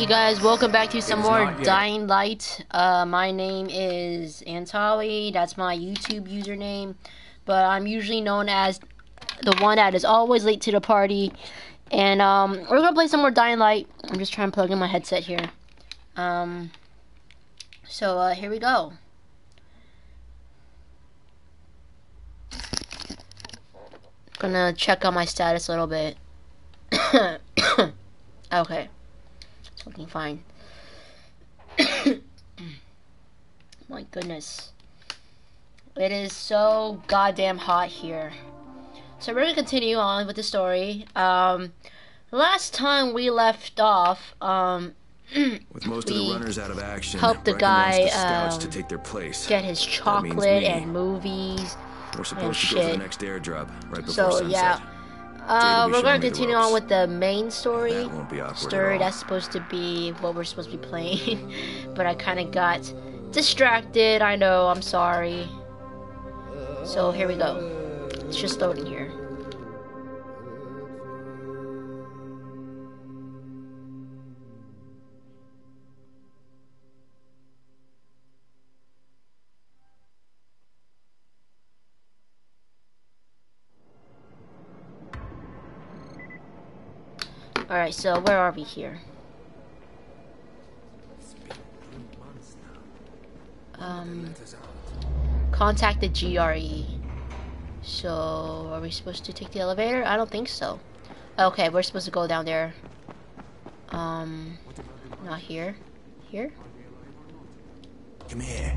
you guys? Welcome back to some more Dying Light. Uh, my name is Antawi. That's my YouTube username, but I'm usually known as the one that is always late to the party. And um, we're gonna play some more Dying Light. I'm just trying to plug in my headset here. Um, so uh, here we go. Gonna check on my status a little bit. okay. Looking fine. my goodness. It is so goddamn hot here. So we're gonna continue on with the story. Um, last time we left off, um, with most of the runners out of action, helped the guy um, to take their place. get his chocolate and movies we're supposed to shit. go to the next airdrop right before so, sunset. yeah. Uh, we're gonna continue on with the main story. That won't be awkward story that's supposed to be what we're supposed to be playing, but I kind of got distracted. I know. I'm sorry. So here we go. It's just loading here. Alright, so where are we here? Um, contact the GRE. So, are we supposed to take the elevator? I don't think so. Okay, we're supposed to go down there. Um, not here. Here? Come here.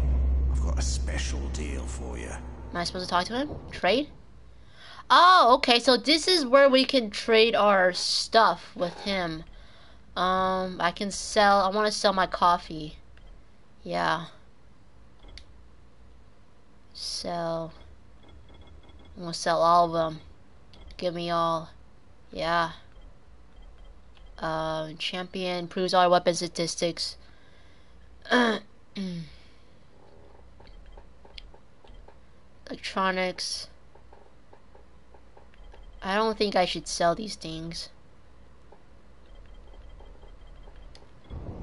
I've got a special deal for you. Am I supposed to talk to him? Trade? Oh, okay. So this is where we can trade our stuff with him. Um, I can sell. I want to sell my coffee. Yeah. Sell. I'm gonna sell all of them. Give me all. Yeah. Um, champion improves all weapon statistics. Electronics. I don't think I should sell these things.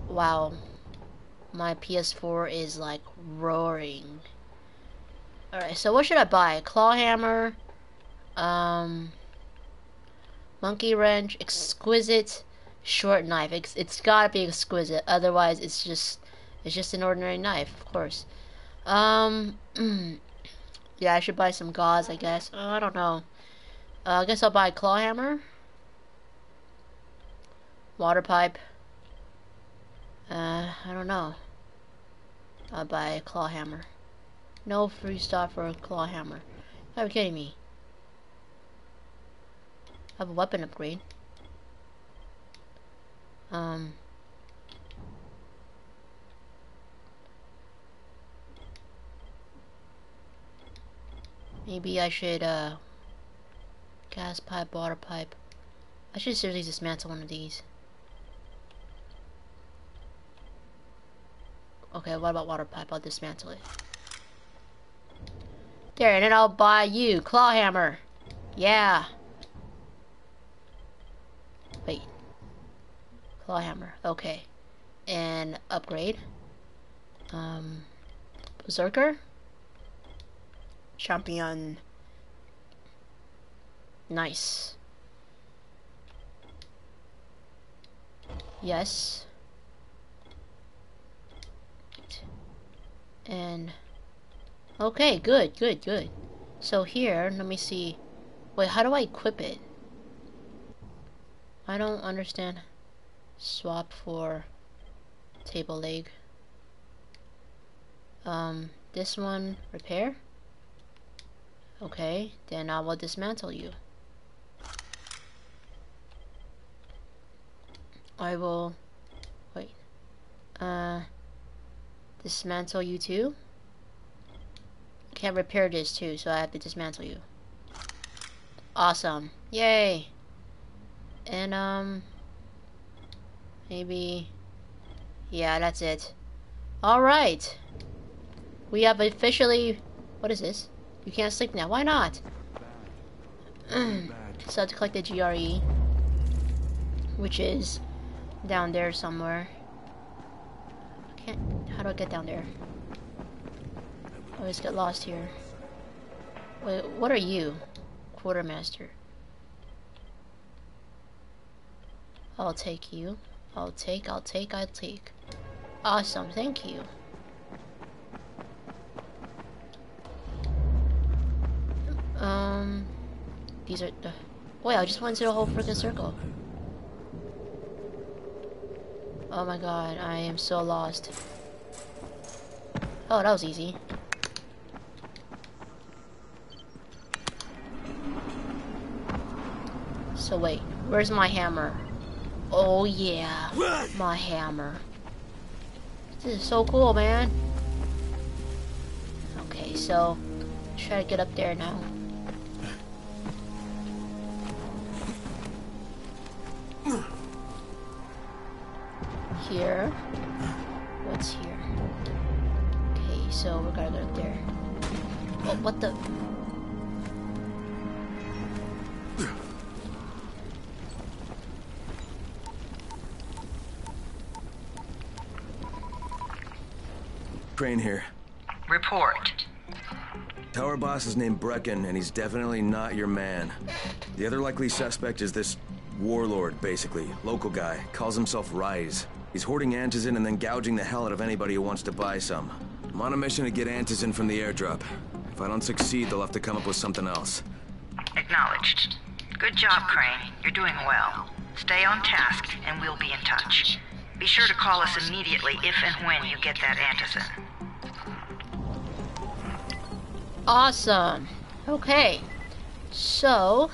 Wow. My PS4 is like roaring. Alright, so what should I buy? A claw hammer, um, monkey wrench, exquisite, short knife. It's, it's gotta be exquisite, otherwise it's just, it's just an ordinary knife, of course. Um, yeah, I should buy some gauze, I guess. Oh, I don't know. Uh, I guess I'll buy a claw hammer. Water pipe. Uh, I don't know. I'll buy a claw hammer. No free stuff for a claw hammer. Are you kidding me? I have a weapon upgrade. Um. Maybe I should, uh, Gas pipe, water pipe. I should seriously dismantle one of these. Okay, what about water pipe? I'll dismantle it. There, and then I'll buy you. Claw hammer. Yeah. Wait. Claw hammer. Okay. And upgrade. Um, Berserker. Champion. Nice. Yes. And okay, good, good, good. So here, let me see. Wait, how do I equip it? I don't understand. Swap for table leg. Um, this one repair. Okay, then I will dismantle you. I will wait. Uh dismantle you too. Can't repair this too, so I have to dismantle you. Awesome. Yay. And um maybe yeah, that's it. Alright. We have officially what is this? You can't sleep now. Why not? so I have to collect the GRE. Which is down there somewhere. I can't. How do I get down there? I always get lost here. Wait, what are you? Quartermaster. I'll take you. I'll take, I'll take, I'll take. Awesome, thank you. Um, these are the. Wait, I just went to the whole freaking circle. Oh my god, I am so lost. Oh, that was easy. So wait, where's my hammer? Oh yeah, my hammer. This is so cool, man. Okay, so try to get up there now. Here. What's here? Okay, so we're gonna go up there. Oh, what the? Crane here. Report. Tower boss is named Brecken, and he's definitely not your man. The other likely suspect is this warlord, basically. Local guy. Calls himself Rais. He's hoarding antizin and then gouging the hell out of anybody who wants to buy some. I'm on a mission to get antizin from the airdrop. If I don't succeed, they'll have to come up with something else. Acknowledged. Good job, Crane. You're doing well. Stay on task, and we'll be in touch. Be sure to call us immediately if and when you get that antizin. Awesome. Okay. So,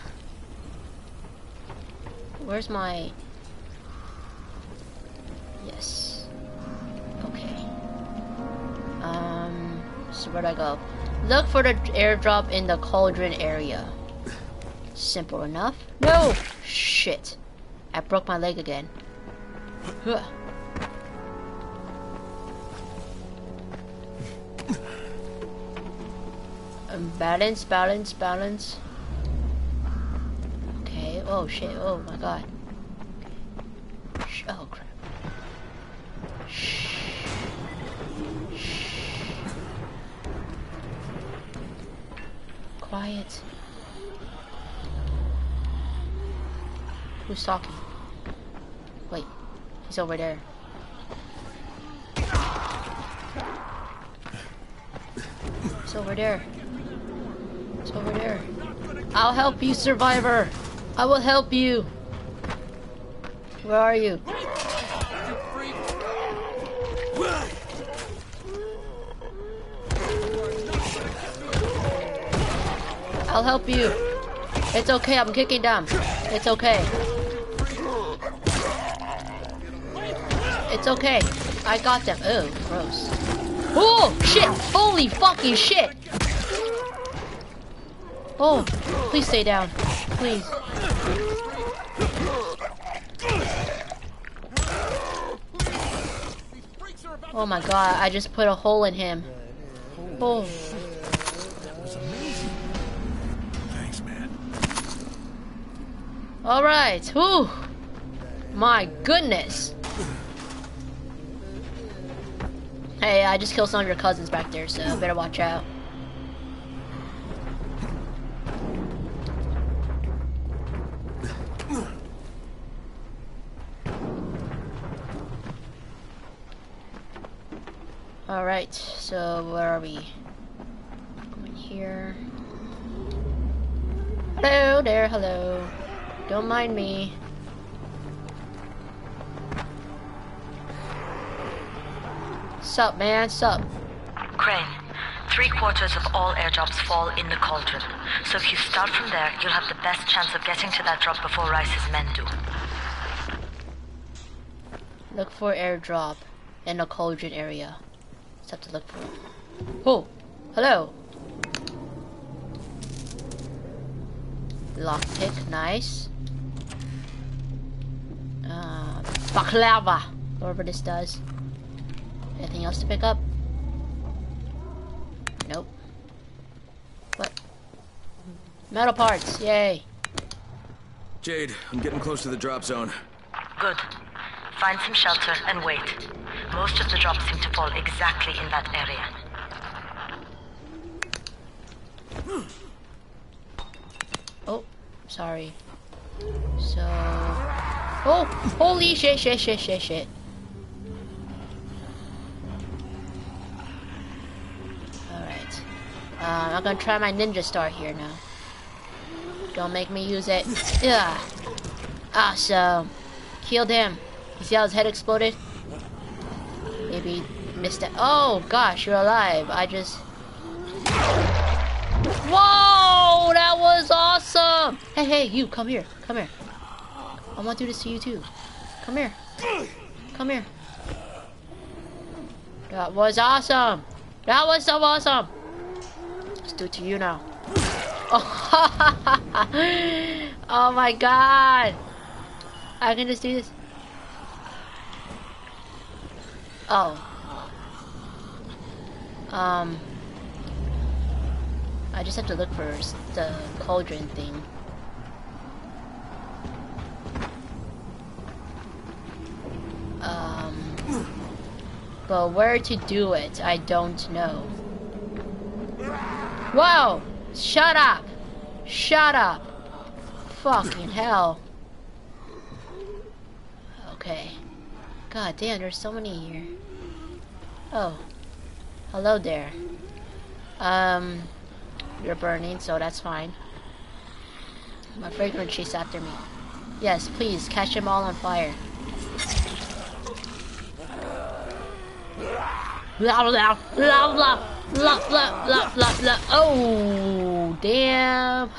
where's my? Where'd I go? Look for the airdrop in the cauldron area. Simple enough. No! Shit. I broke my leg again. Huh. Balance, balance, balance. Okay. Oh shit. Oh my god. Oh crap. Quiet. Who's talking? Wait. He's over there. He's over there. It's over there. I'll help you, survivor. I will help you. Where are you? I'll help you. It's okay, I'm kicking them. It's okay. It's okay. I got them. Oh, gross. Oh, shit! Holy fucking shit! Oh, please stay down. Please. Oh my god, I just put a hole in him. Oh. Alright, whew. My goodness. Hey, I just killed some of your cousins back there, so better watch out. Alright, so where are we? Going here. Hello there, hello. Don't mind me. Sup, man, sup? Crane, three quarters of all airdrops fall in the cauldron. So if you start from there, you'll have the best chance of getting to that drop before Rais's men do. Look for airdrop in the cauldron area. Just have to look for it. Oh, hello. Lockpick, nice. Uh, baklava, whatever this does. Anything else to pick up? Nope. What? Metal parts, yay. Jade, I'm getting close to the drop zone. Good. Find some shelter and wait. Most of the drops seem to fall exactly in that area. Oh, sorry. So... Oh, holy shit, shit, shit, shit, shit. Alright. Uh, I'm gonna try my ninja star here now. Don't make me use it. Yeah. Awesome. Killed him. You see how his head exploded? Maybe missed it. Oh gosh, you're alive. I just. Whoa! That was awesome! Hey, hey, you, come here. Come here. I want to do this to you too. Come here. Come here. That was awesome. That was so awesome. Let's do it to you now. Oh, my god. I can just do this. Oh. Um. I just have to look for the cauldron thing. Um. But where to do it, I don't know. Whoa! Shut up! Shut up! Fucking hell. Okay. God damn, there's so many here. Oh. Hello there. Um, you're burning, so that's fine. My fragrance chase after me. Yes, please, catch them all on fire. Blah blah blah blah blah blah blah blah blah. Oh, damn.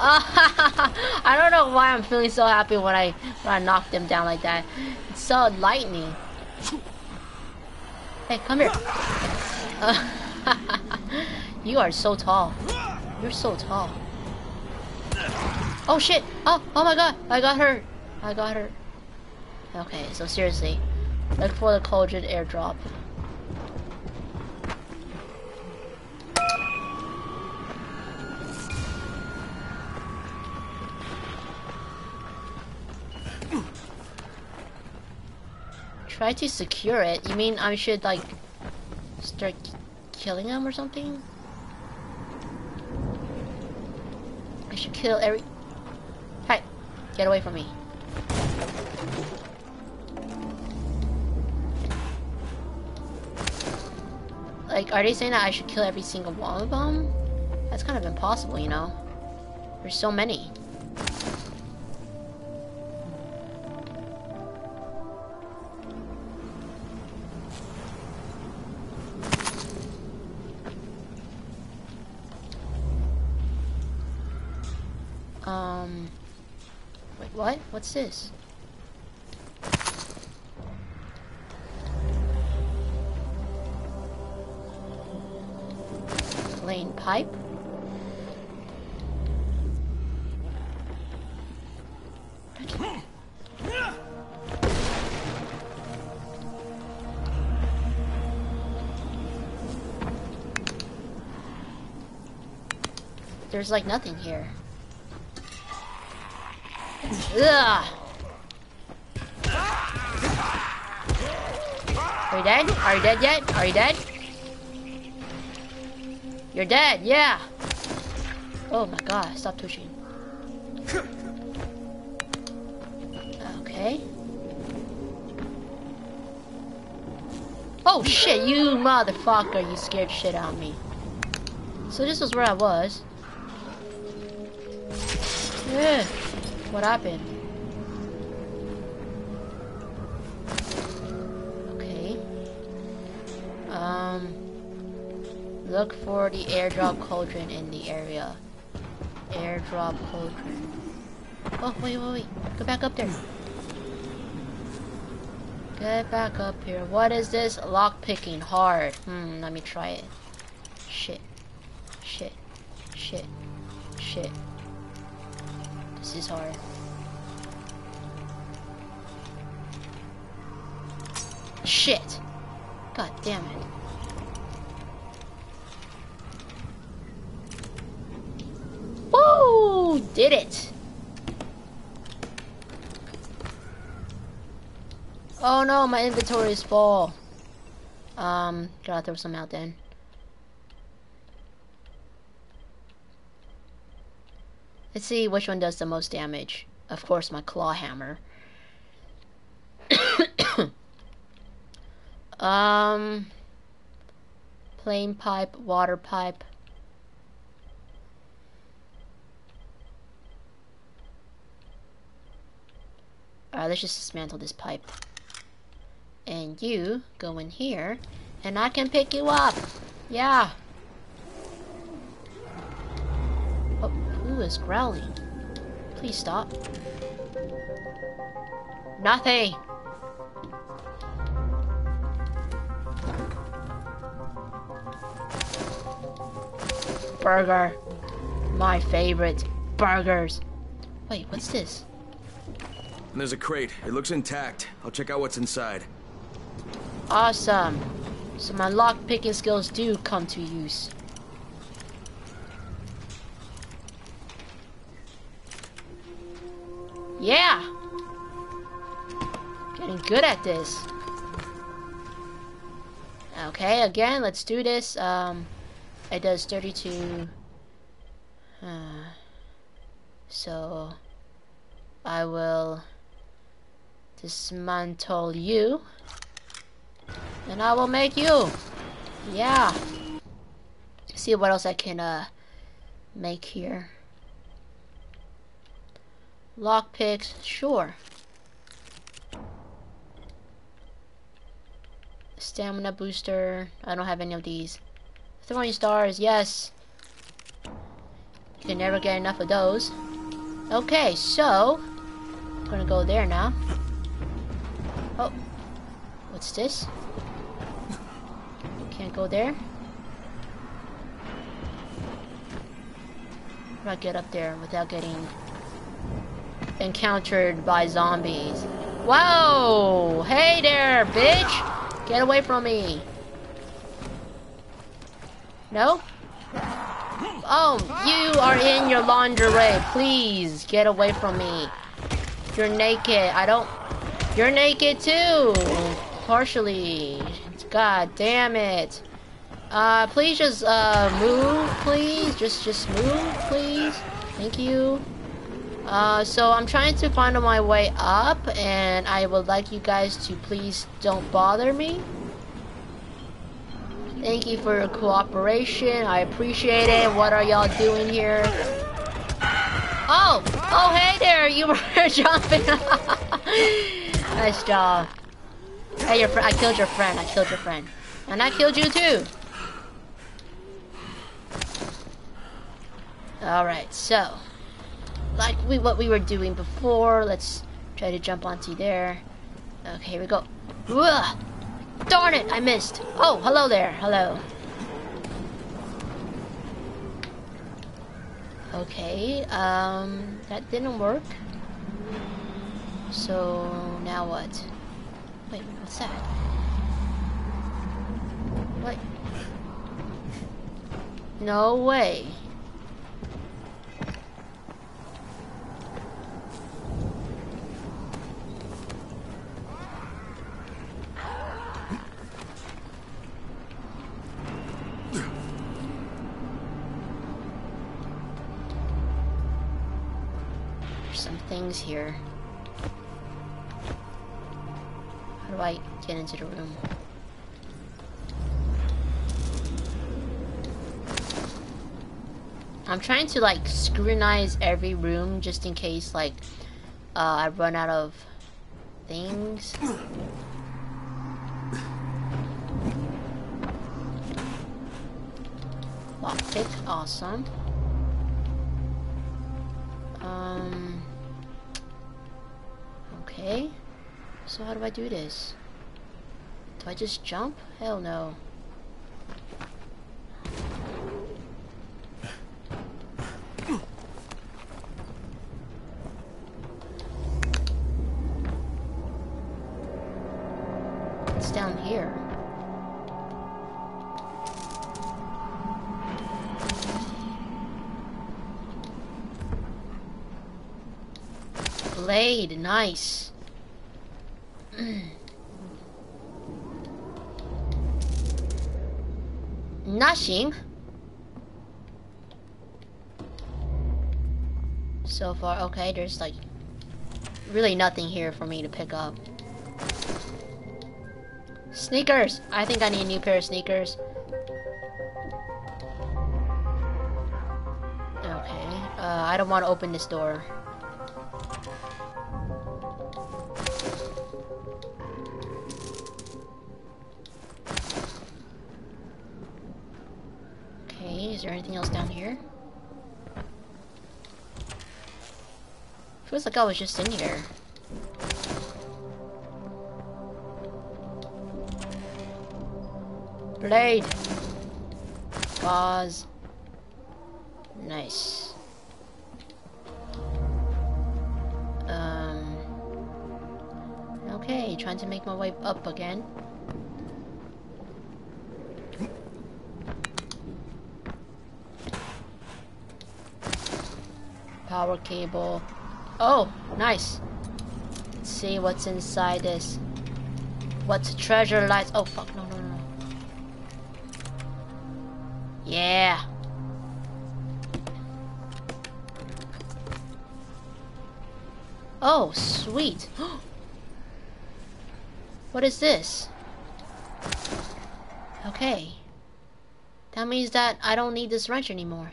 I don't know why I'm feeling so happy when I when I knock them down like that. It's so lightning. Hey, come here. you are so tall. You're so tall. Oh shit! Oh, oh my god! I got hurt. I got her. Okay, so seriously, look for the cauldron airdrop. Try to secure it. You mean I should like start killing them or something? I should kill every. Hey, get away from me. Like, are they saying that I should kill every single one of them? That's kind of impossible, you know? There's so many. Um. What? What's this? Lane pipe? There's like nothing here. Ugh. Are you dead? Are you dead yet? Are you dead? You're dead, yeah. Oh my god, stop touching. Okay. Oh shit, you motherfucker, you scared shit out of me. So this was where I was. Yeah. What happened? Okay. Um. Look for the airdrop cauldron in the area. Airdrop cauldron. Oh, wait, wait, wait. Go back up there. Get back up here. What is this? Lock picking hard. Hmm, let me try it. Shit. Shit. Shit. Shit. This is hard. Shit. God damn it. Woo! Did it. Oh no, my inventory is full. Um, gotta throw some out then. Let's see which one does the most damage. Of course, my claw hammer. um, plain pipe, water pipe. Alright, let's just dismantle this pipe. And you go in here, and I can pick you up. Yeah. Oh, who is growling? Please stop. Nothing. Burger. My favorite. Burgers. Wait, what's this? There's a crate. It looks intact. I'll check out what's inside. Awesome. So my lock picking skills do come to use. Yeah! Getting good at this. Okay, again, let's do this. Um, it does 32. Uh, so, I will dismantle you. And I will make you. Yeah. See what else I can uh make here. Lockpicks, sure. Stamina booster. I don't have any of these. Throwing stars, yes. You can never get enough of those. Okay, so I'm gonna go there now. Oh, what's this? Can't go there. How do I get up there without getting encountered by zombies? Whoa! Hey there, bitch! Get away from me! No? Oh, you are in your lingerie. Please get away from me. You're naked. I don't. You're naked too. Partially. God damn it. Uh, please just, uh, move, please. Just, just move, please. Thank you. Uh, so I'm trying to find my way up, and I would like you guys to please don't bother me. Thank you for your cooperation. I appreciate it. What are y'all doing here? Oh! Oh, hey there! You were jumping. nice job. Hey, your fr I killed your friend. I killed your friend. And I killed you too. Alright, so. Like we what we were doing before. Let's try to jump onto there. Okay, here we go. Ugh. Darn it, I missed. Oh, hello there. Hello. Okay, um, that didn't work. So, now what? Wait, what's that? What? No way. Things here. How do I get into the room? I'm trying to like scrutinize every room just in case like uh, I run out of things. Lockpick, awesome. Um. Okay. So how do I do this? Do I just jump? Hell no. It's down here. Blade, nice. So far, okay, there's like really nothing here for me to pick up. Sneakers! I think I need a new pair of sneakers. Okay, uh, I don't want to open this door. Is there anything else down here? Feels like I was just in here. Blade. Gauze. Nice. Um. Okay, trying to make my way up again. Power cable. Oh, nice. Let's see what's inside this. What's treasure lies? Oh, fuck, no, no, no. Yeah. Oh, sweet. what is this? Okay. That means that I don't need this wrench anymore.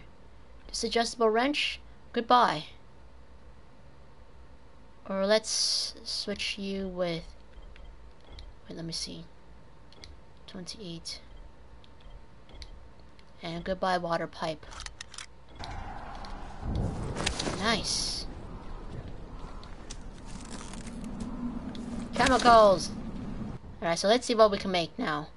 This adjustable wrench, goodbye. Or let's switch you with... Wait, let me see. 28. And goodbye water pipe. Nice. Chemicals! Alright, so let's see what we can make now.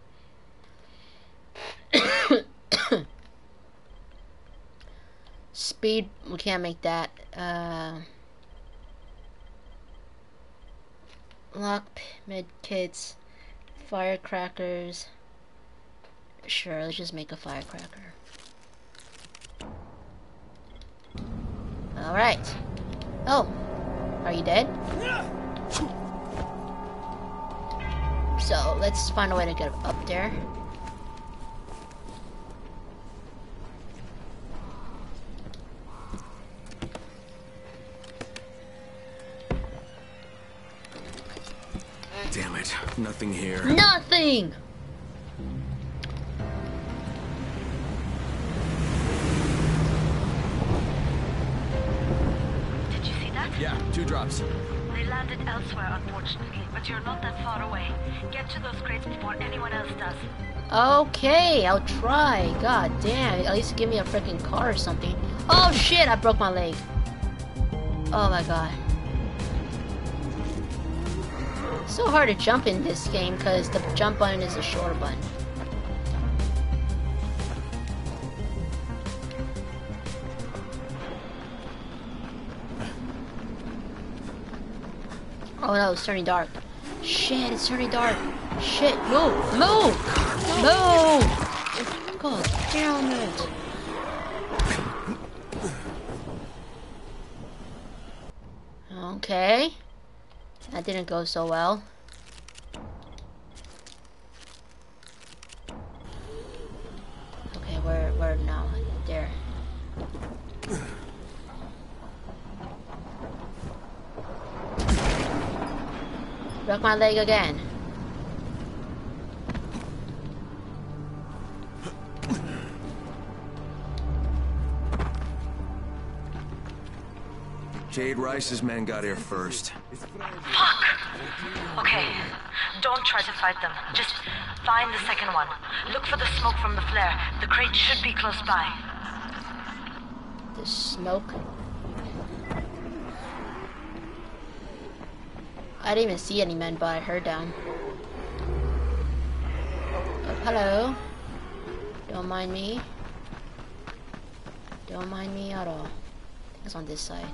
Speed, we can't make that. Uh, lock mid kits, firecrackers. Sure, let's just make a firecracker. Alright. Oh, are you dead? So, let's find a way to get up there. Damn it. Nothing here. Nothing! Did you see that? Yeah, two drops. They landed elsewhere, unfortunately, but you're not that far away. Get to those crates before anyone else does. Okay, I'll try. God damn, at least give me a freaking car or something. Oh shit, I broke my leg. Oh my god. So hard to jump in this game because the jump button is a short button. Oh no, it's turning dark. Shit, it's turning dark. Shit, move, move, move! God damn it. Okay. That didn't go so well. Okay, where, where now? There. Broke my leg again. Jade Rais's men got here first. Fuck! Okay, don't try to fight them. Just find the second one. Look for the smoke from the flare. The crate should be close by. The smoke. I didn't even see any men, but I heard them. Oh, hello. Don't mind me. Don't mind me at all. It's on this side.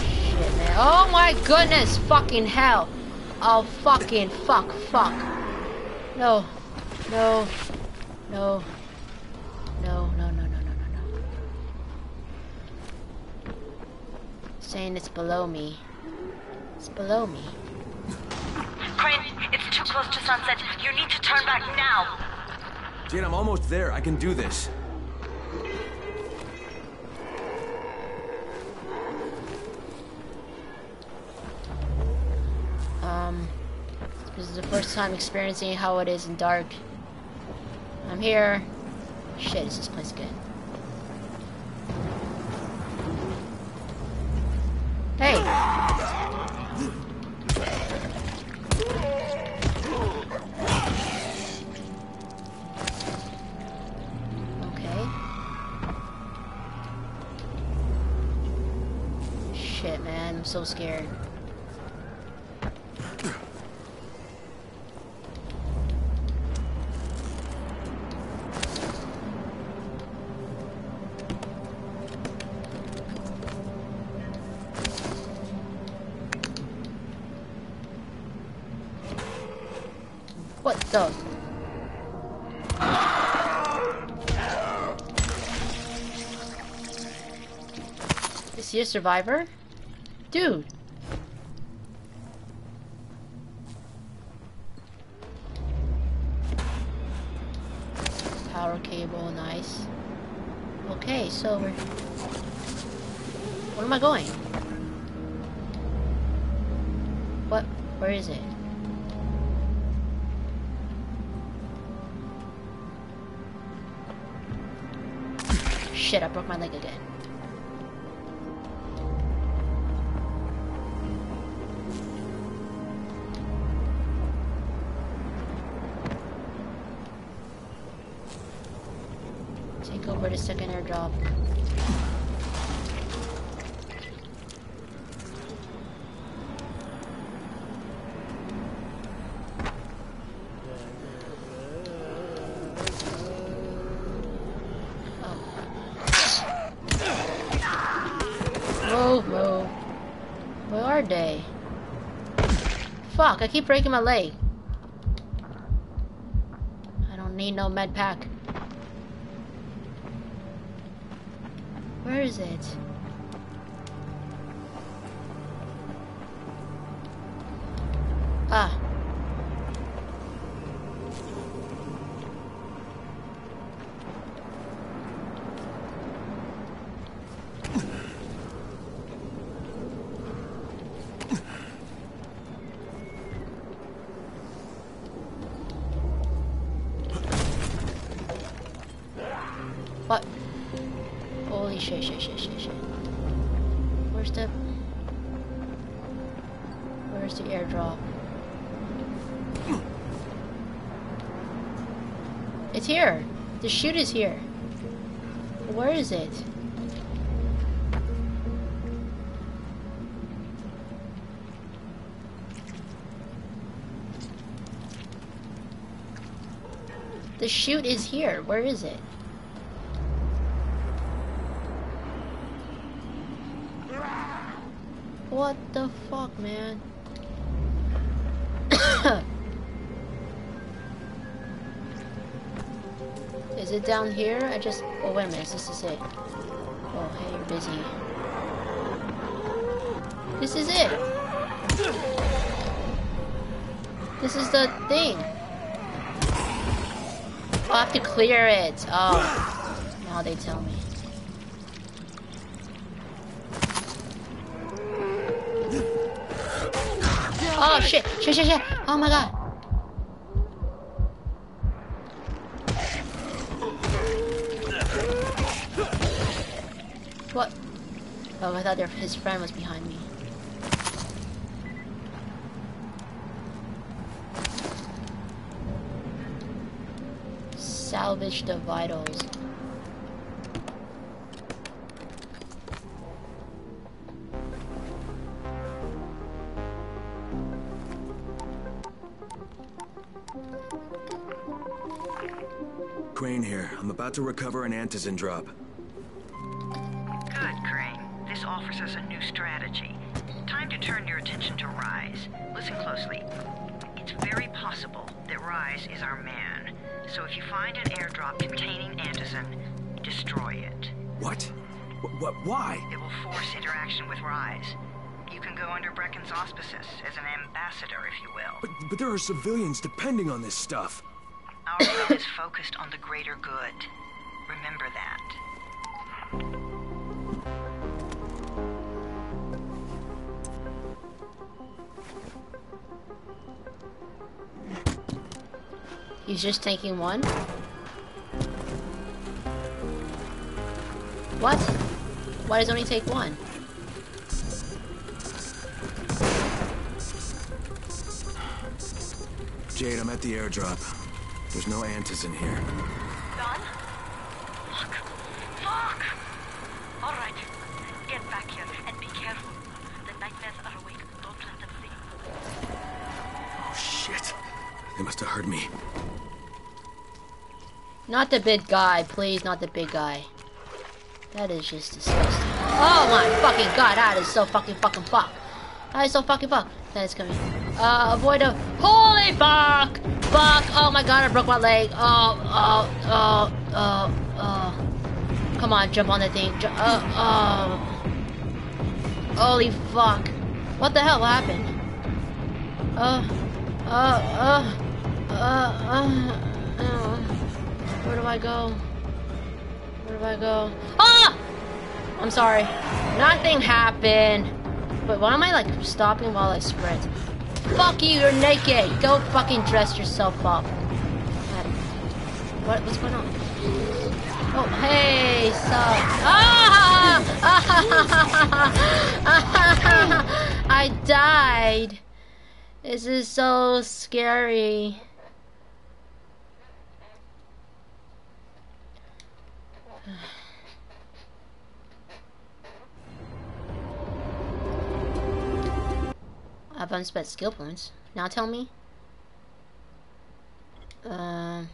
Shit, man. Oh my goodness, fucking hell. Oh, fucking fuck, fuck. No, no, no, no, no, no, no, no, no, no. Saying it's below me. It's below me. Crane, it's too close to sunset. You need to turn back now. Jade, I'm almost there. I can do this. Um, this is the first time experiencing how it is in dark. I'm here. Shit, is this place good? So scared. What the? Is he a survivor? Dude. Power cable, nice. Okay, so we're... Where am I going? What? Where is it? Shit, I broke my leg again. Second airdrop. Move, move. Where are they? Fuck, I keep breaking my leg. I don't need no med pack. Where is it? Is here. Where is it? The chute is here. Where is it? What the fuck, man? Down here? I just. Oh, wait a minute. This is it. Oh, hey, you're busy. This is it. This is the thing. Oh, I have to clear it. Oh. Now they tell me. Oh shit! Shit! Shit! Shit! Oh my god! What? Oh, I thought his friend was behind me. Salvage the vitals. Crane here. I'm about to recover an antizin drop. So if you find an airdrop containing antizin, destroy it. What? What? why? It will force interaction with Rais. You can go under Brecken's auspices as an ambassador, if you will. But, but there are civilians depending on this stuff. Our will is focused on the greater good. Remember that. He's just taking one? What? Why does only take one? Jade, I'm at the airdrop. There's no Antis in here. Not the big guy, please, not the big guy. That is just disgusting. Oh my fucking god, that is so fucking fucking fuck. That is so fucking fuck. That is coming. Uh, avoid a- Holy fuck! Fuck! Oh my god, I broke my leg. Oh, oh, oh, oh, oh. Come on, jump on the thing. Uh, oh. Holy fuck. What the hell happened? Uh, uh, uh, uh, uh, uh. Where do I go? Where do I go? Ah! I'm sorry. Nothing happened. But why am I like stopping while I sprint? Fuck you, you're naked. Go fucking dress yourself up. What, what's going on? Oh, hey, sup? Ah! I died. This is so scary. I've unspent skill points. Now tell me. Um.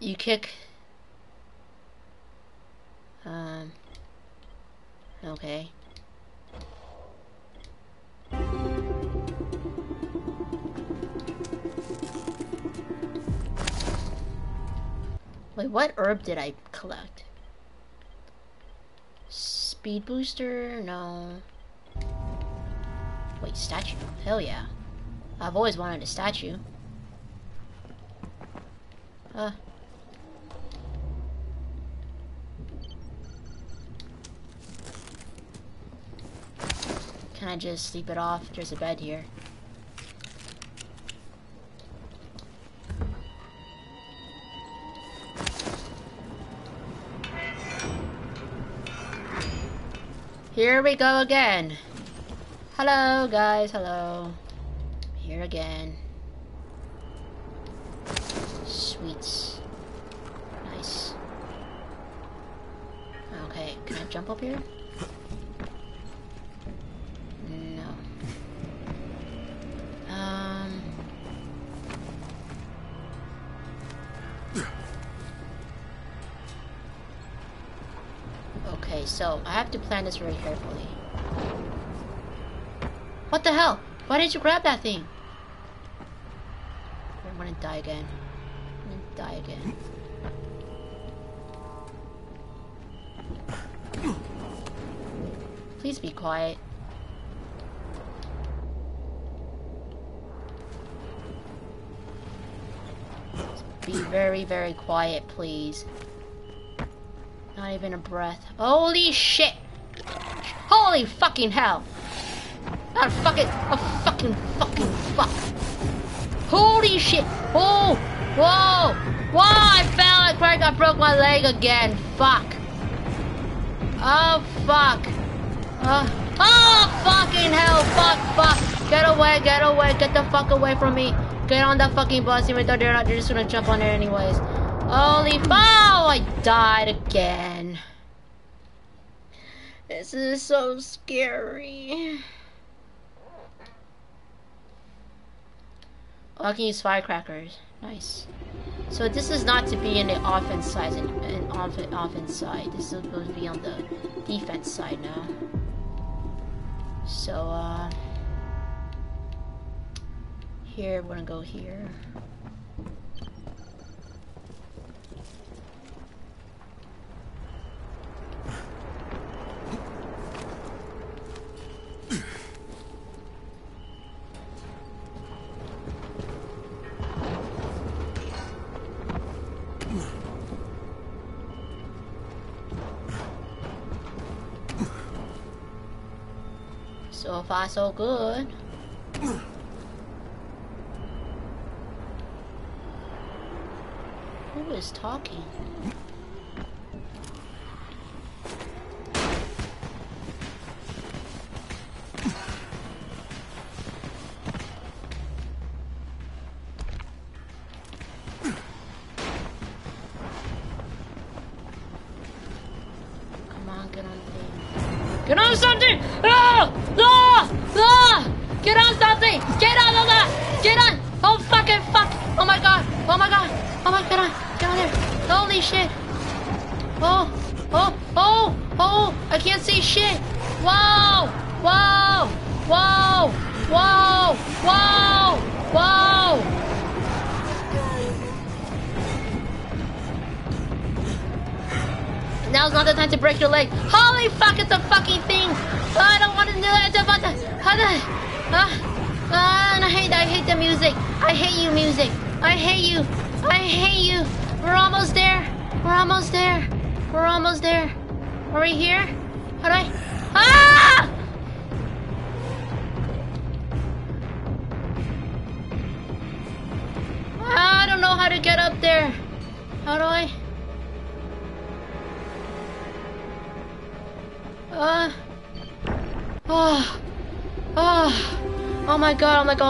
you kick. Um. Okay. Wait, what herb did I collect? Speed booster? No. Wait, statue? Hell yeah. I've always wanted a statue. Uh. Can I just sleep it off? There's a bed here. Here we go again. Hello, guys. Hello. Here again. Sweets. Nice. Okay, can I jump up here? No. Um. Okay, so I have to plan this very carefully. What the hell? Why did you grab that thing? I'm gonna die again. I'm gonna die again. Please be quiet. Be very, very quiet, please. Not even a breath. Holy shit! Holy fucking hell! Not a fucking, a fucking, fucking fuck. Holy shit! Oh! Whoa! Whoa! I fell! I cracked! I broke my leg again! Fuck! Oh, fuck! Uh, oh, fucking hell! Fuck! Fuck! Get away! Get away! Get the fuck away from me! Get on that fucking bus even though they're not, they're just gonna jump on there anyways. Holy Oh, I died again. This is so scary. Oh, I can use firecrackers. Nice. So this is not to be in the offense side, in, in off, offense side. This is supposed to be on the defense side now. So, uh... Here, we're gonna go here. Far, so good. Who is talking?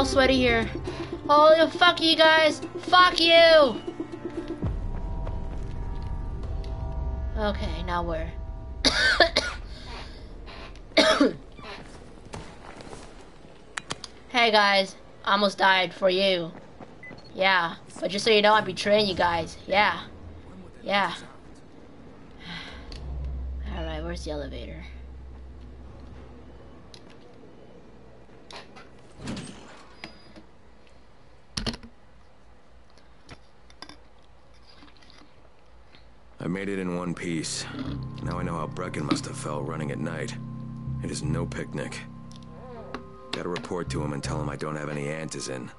All sweaty here. Oh, fuck you guys. Fuck you. Okay, now where? hey guys, I almost died for you. Yeah, but just so you know, I'm betraying you guys. Yeah. Yeah. Alright, where's the elevator? I made it in one piece. Now I know how Brecken must have felt running at night. It is no picnic. Gotta report to him and tell him I don't have any antizin.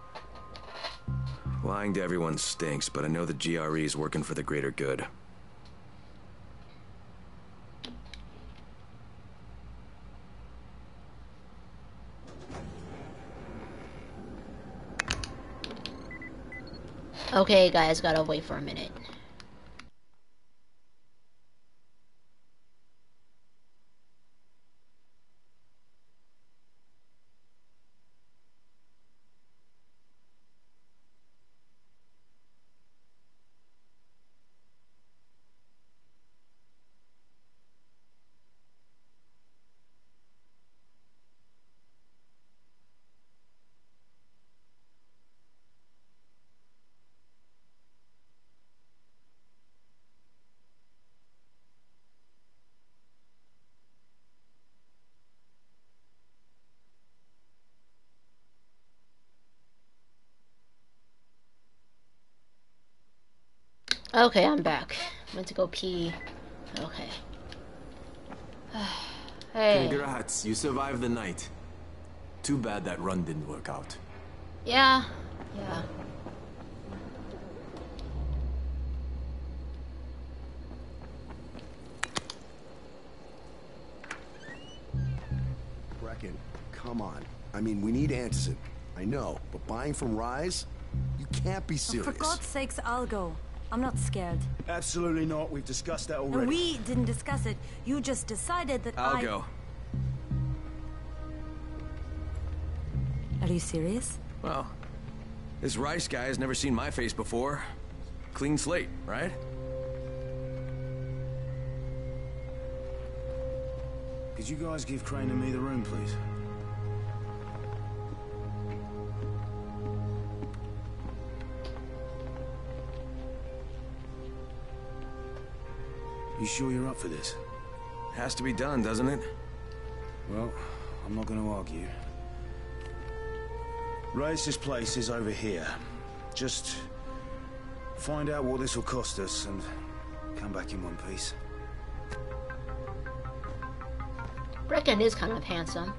Lying to everyone stinks, but I know the GRE is working for the greater good. Okay, guys, gotta wait for a minute. Okay, I'm back. Went to go pee. Okay. hey. Congrats, you survived the night. Too bad that run didn't work out. Yeah. Yeah. Brecken, come on. I mean, we need Antizin. I know, but buying from Rais? You can't be serious. For God's sakes, I'll go. I'm not scared. Absolutely not. We've discussed that And already. we didn't discuss it. You just decided that I'll I... go. Are you serious? Well, this Rais guy has never seen my face before. Clean slate, right? Could you guys give Crane and me the room, please? You sure you're up for this? Has to be done, doesn't it? Well, I'm not going to argue. Rais's place is over here. Just find out what this will cost us and come back in one piece. Brecken is kind of handsome.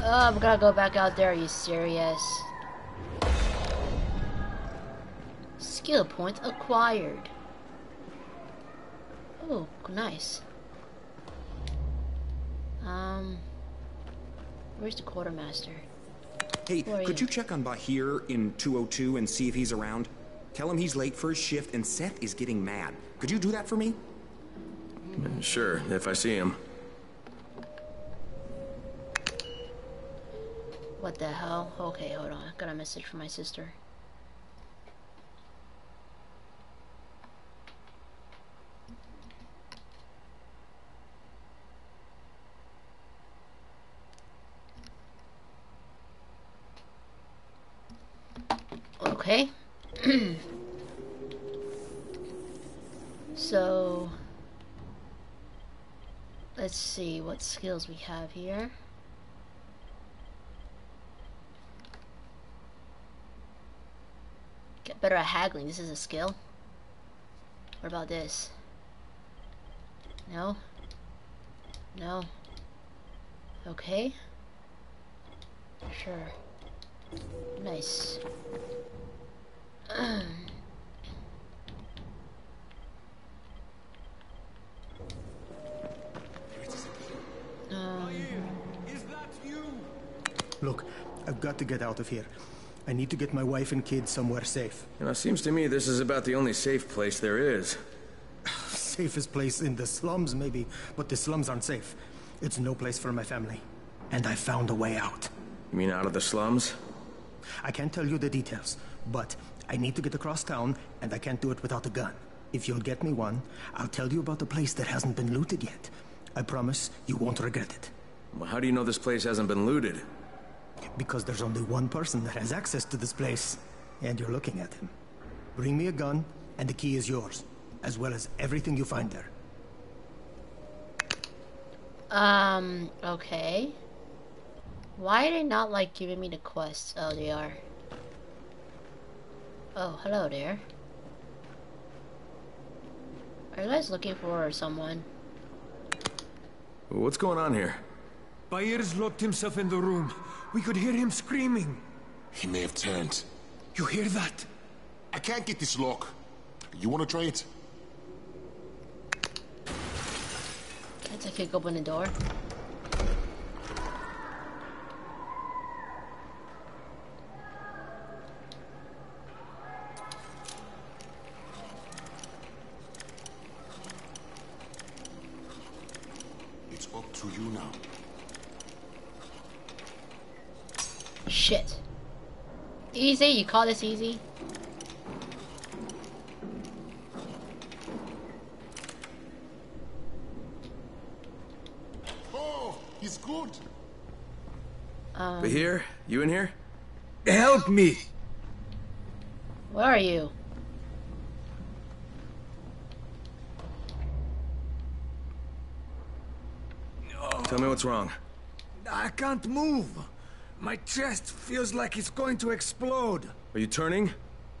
Oh, I'm gonna go back out there. Are you serious? Skill point acquired. Oh, nice. Um, where's the quartermaster? Hey, Who could you? you check on Bahir in 202 and see if he's around? Tell him he's late for his shift and Seth is getting mad. Could you do that for me? Sure, if I see him. What the hell? Okay, hold on. I Got a message from my sister. Okay. so let's see what skills we have here. Get better at haggling. This is a skill. What about this? No. No. Okay. Sure. Nice. um, Look, I've got to get out of here. I need to get my wife and kids somewhere safe. You know, it seems to me this is about the only safe place there is. Safest place in the slums, maybe, but the slums aren't safe. It's no place for my family. And I found a way out. You mean out of the slums? I can't tell you the details, but I need to get across town, and I can't do it without a gun. If you'll get me one, I'll tell you about the place that hasn't been looted yet. I promise you won't regret it. Well, how do you know this place hasn't been looted? Because there's only one person that has access to this place, and you're looking at him. Bring me a gun, and the key is yours, as well as everything you find there. um, okay. Why are they not like giving me the quests? Oh, they are. Oh, hello there. Are you guys looking for someone? What's going on here? Bahir's locked himself in the room. We could hear him screaming. He may have turned. You hear that? I can't get this lock. You want to try it? Can't I kick open the door? It's up to you now. Shit. Easy? You call this easy? Oh, he's good. Um, But here? You in here? Help me! where are you? Tell me what's wrong. I can't move. My chest feels like it's going to explode. Are you turning?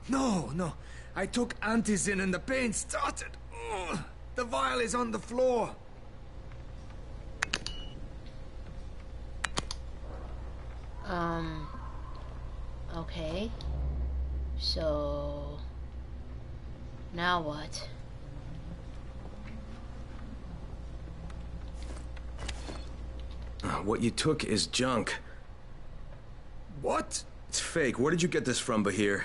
No, no. I took antizin and the pain started. Ugh. The vial is on the floor. Um. Okay. So. Now what? Uh, What you took is junk. What? It's fake. Where did you get this from, Bahir?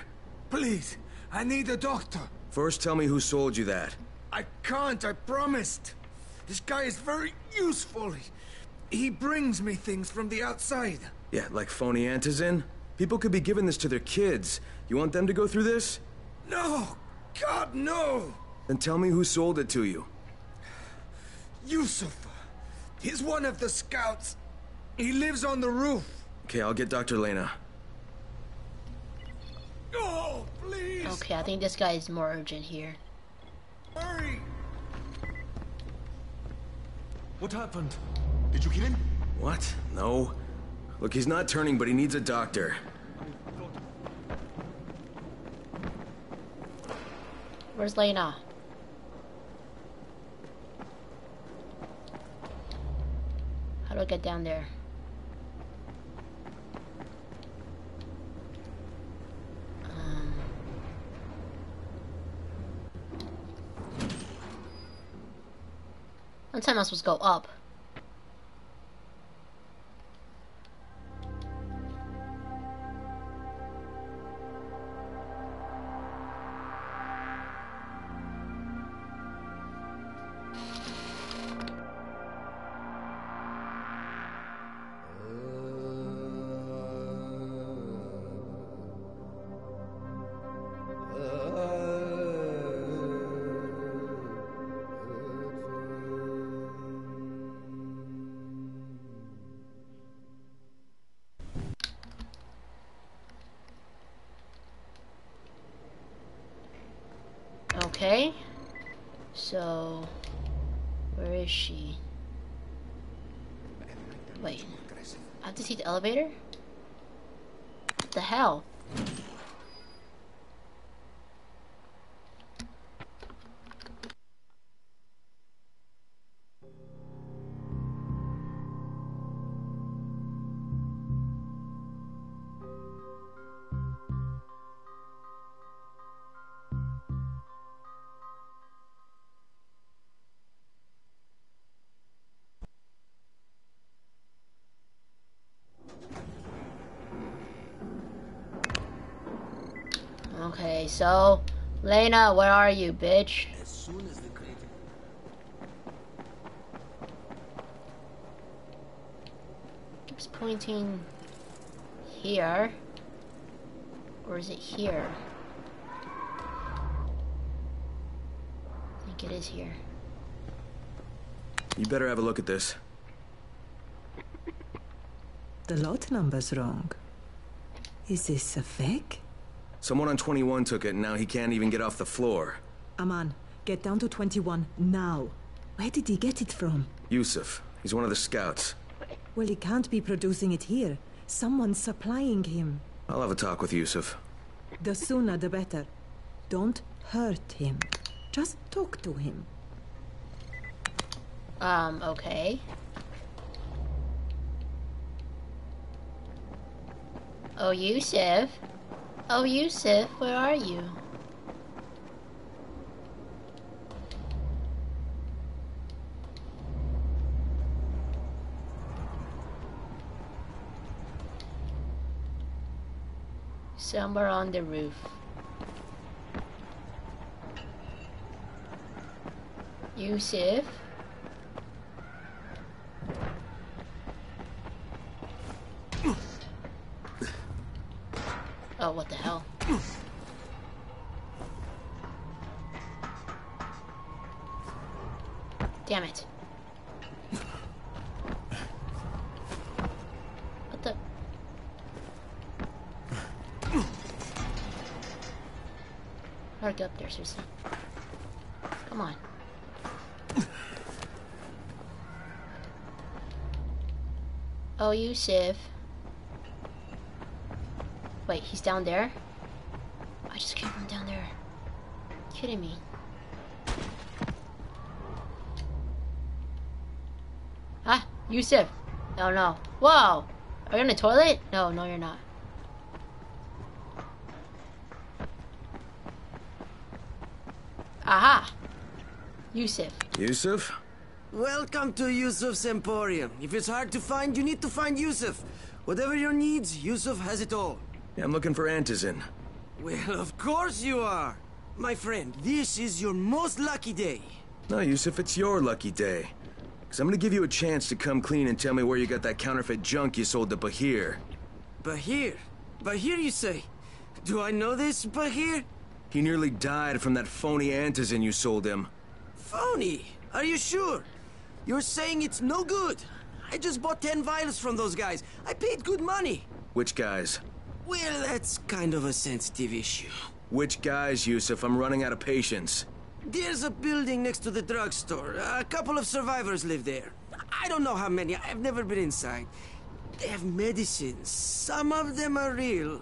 Please, I need a doctor. First, tell me who sold you that. I can't, I promised. This guy is very useful. He, he brings me things from the outside. Yeah, like phony antizin? People could be giving this to their kids. You want them to go through this? No! God, no! Then tell me who sold it to you. Yusuf. He's one of the scouts. He lives on the roof. Okay, I'll get Dr. Lena. Oh, please! Okay, I think this guy is more urgent here. Hurry! What happened? Did you kill him? What? No. Look, he's not turning, but he needs a doctor. Where's Lena? How do I get down there? One time supposed to go up. Elevator? So, Lena, where are you, bitch? As soon as the crate It's pointing here. Or is it here? I think it is here. You better have a look at this. The lot number's wrong. Is this a fake? Someone on 21 took it, and now he can't even get off the floor. Aman, get down to 21 now. Where did he get it from? Yusuf. He's one of the scouts. Well, he can't be producing it here. Someone's supplying him. I'll have a talk with Yusuf. The sooner the better. Don't hurt him. Just talk to him. Um, okay. Oh, Yusuf. Oh, Yusuf, where are you? Somewhere on the roof. Yusuf? Come on. Oh, you Yusuf. Wait, he's down there? I just came from down there. kidding me? Ah, Yusuf. No, no. Whoa! Are you in the toilet? No, no, you're not. Aha! Yusuf. Yusuf? Welcome to Yusuf's Emporium. If it's hard to find, you need to find Yusuf. Whatever your needs, Yusuf has it all. Yeah, I'm looking for Antizin. Well, of course you are. My friend, this is your most lucky day. No, Yusuf, it's your lucky day. Because I'm going to give you a chance to come clean and tell me where you got that counterfeit junk you sold to Bahir. Bahir? Bahir, you say? Do I know this Bahir? He nearly died from that phony Antizin you sold him. Phony? Are you sure? You're saying it's no good? I just bought 10 vials from those guys. I paid good money. Which guys? Well, that's kind of a sensitive issue. Which guys, Yusuf? I'm running out of patience. There's a building next to the drugstore. A couple of survivors live there. I don't know how many. I've never been inside. They have medicines. Some of them are real.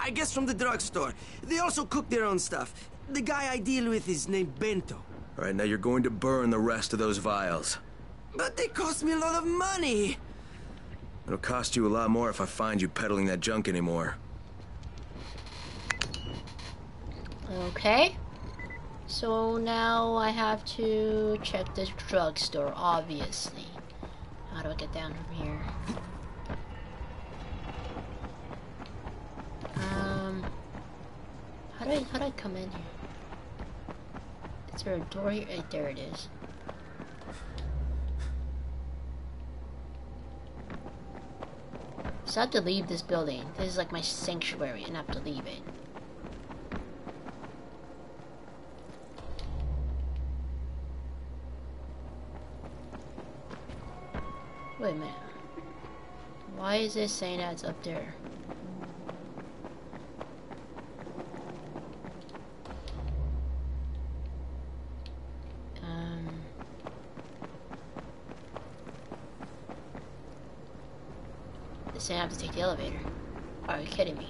I guess from the drugstore. They also cook their own stuff. The guy I deal with is named Bento. All right, now you're going to burn the rest of those vials. But they cost me a lot of money. It'll cost you a lot more if I find you peddling that junk anymore. Okay. So now I have to check this drugstore, obviously. How do I get down from here? Um, how do I how do I come in here? Is there a door here? Eh, there it is. So I have to leave this building. This is like my sanctuary, and I have to leave it. Wait a minute. Why is this saying that it's up there? Um, they say I have to take the elevator. Are you kidding me?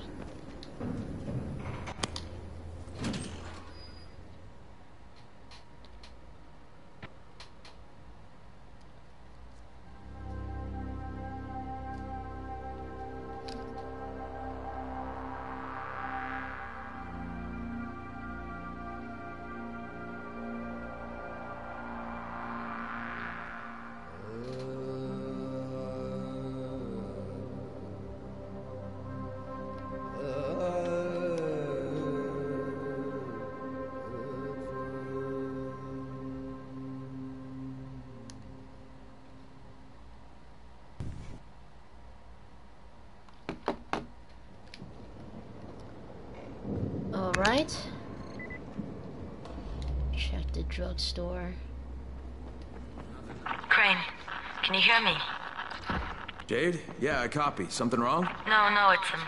I copy. Something wrong? No, no, it's um.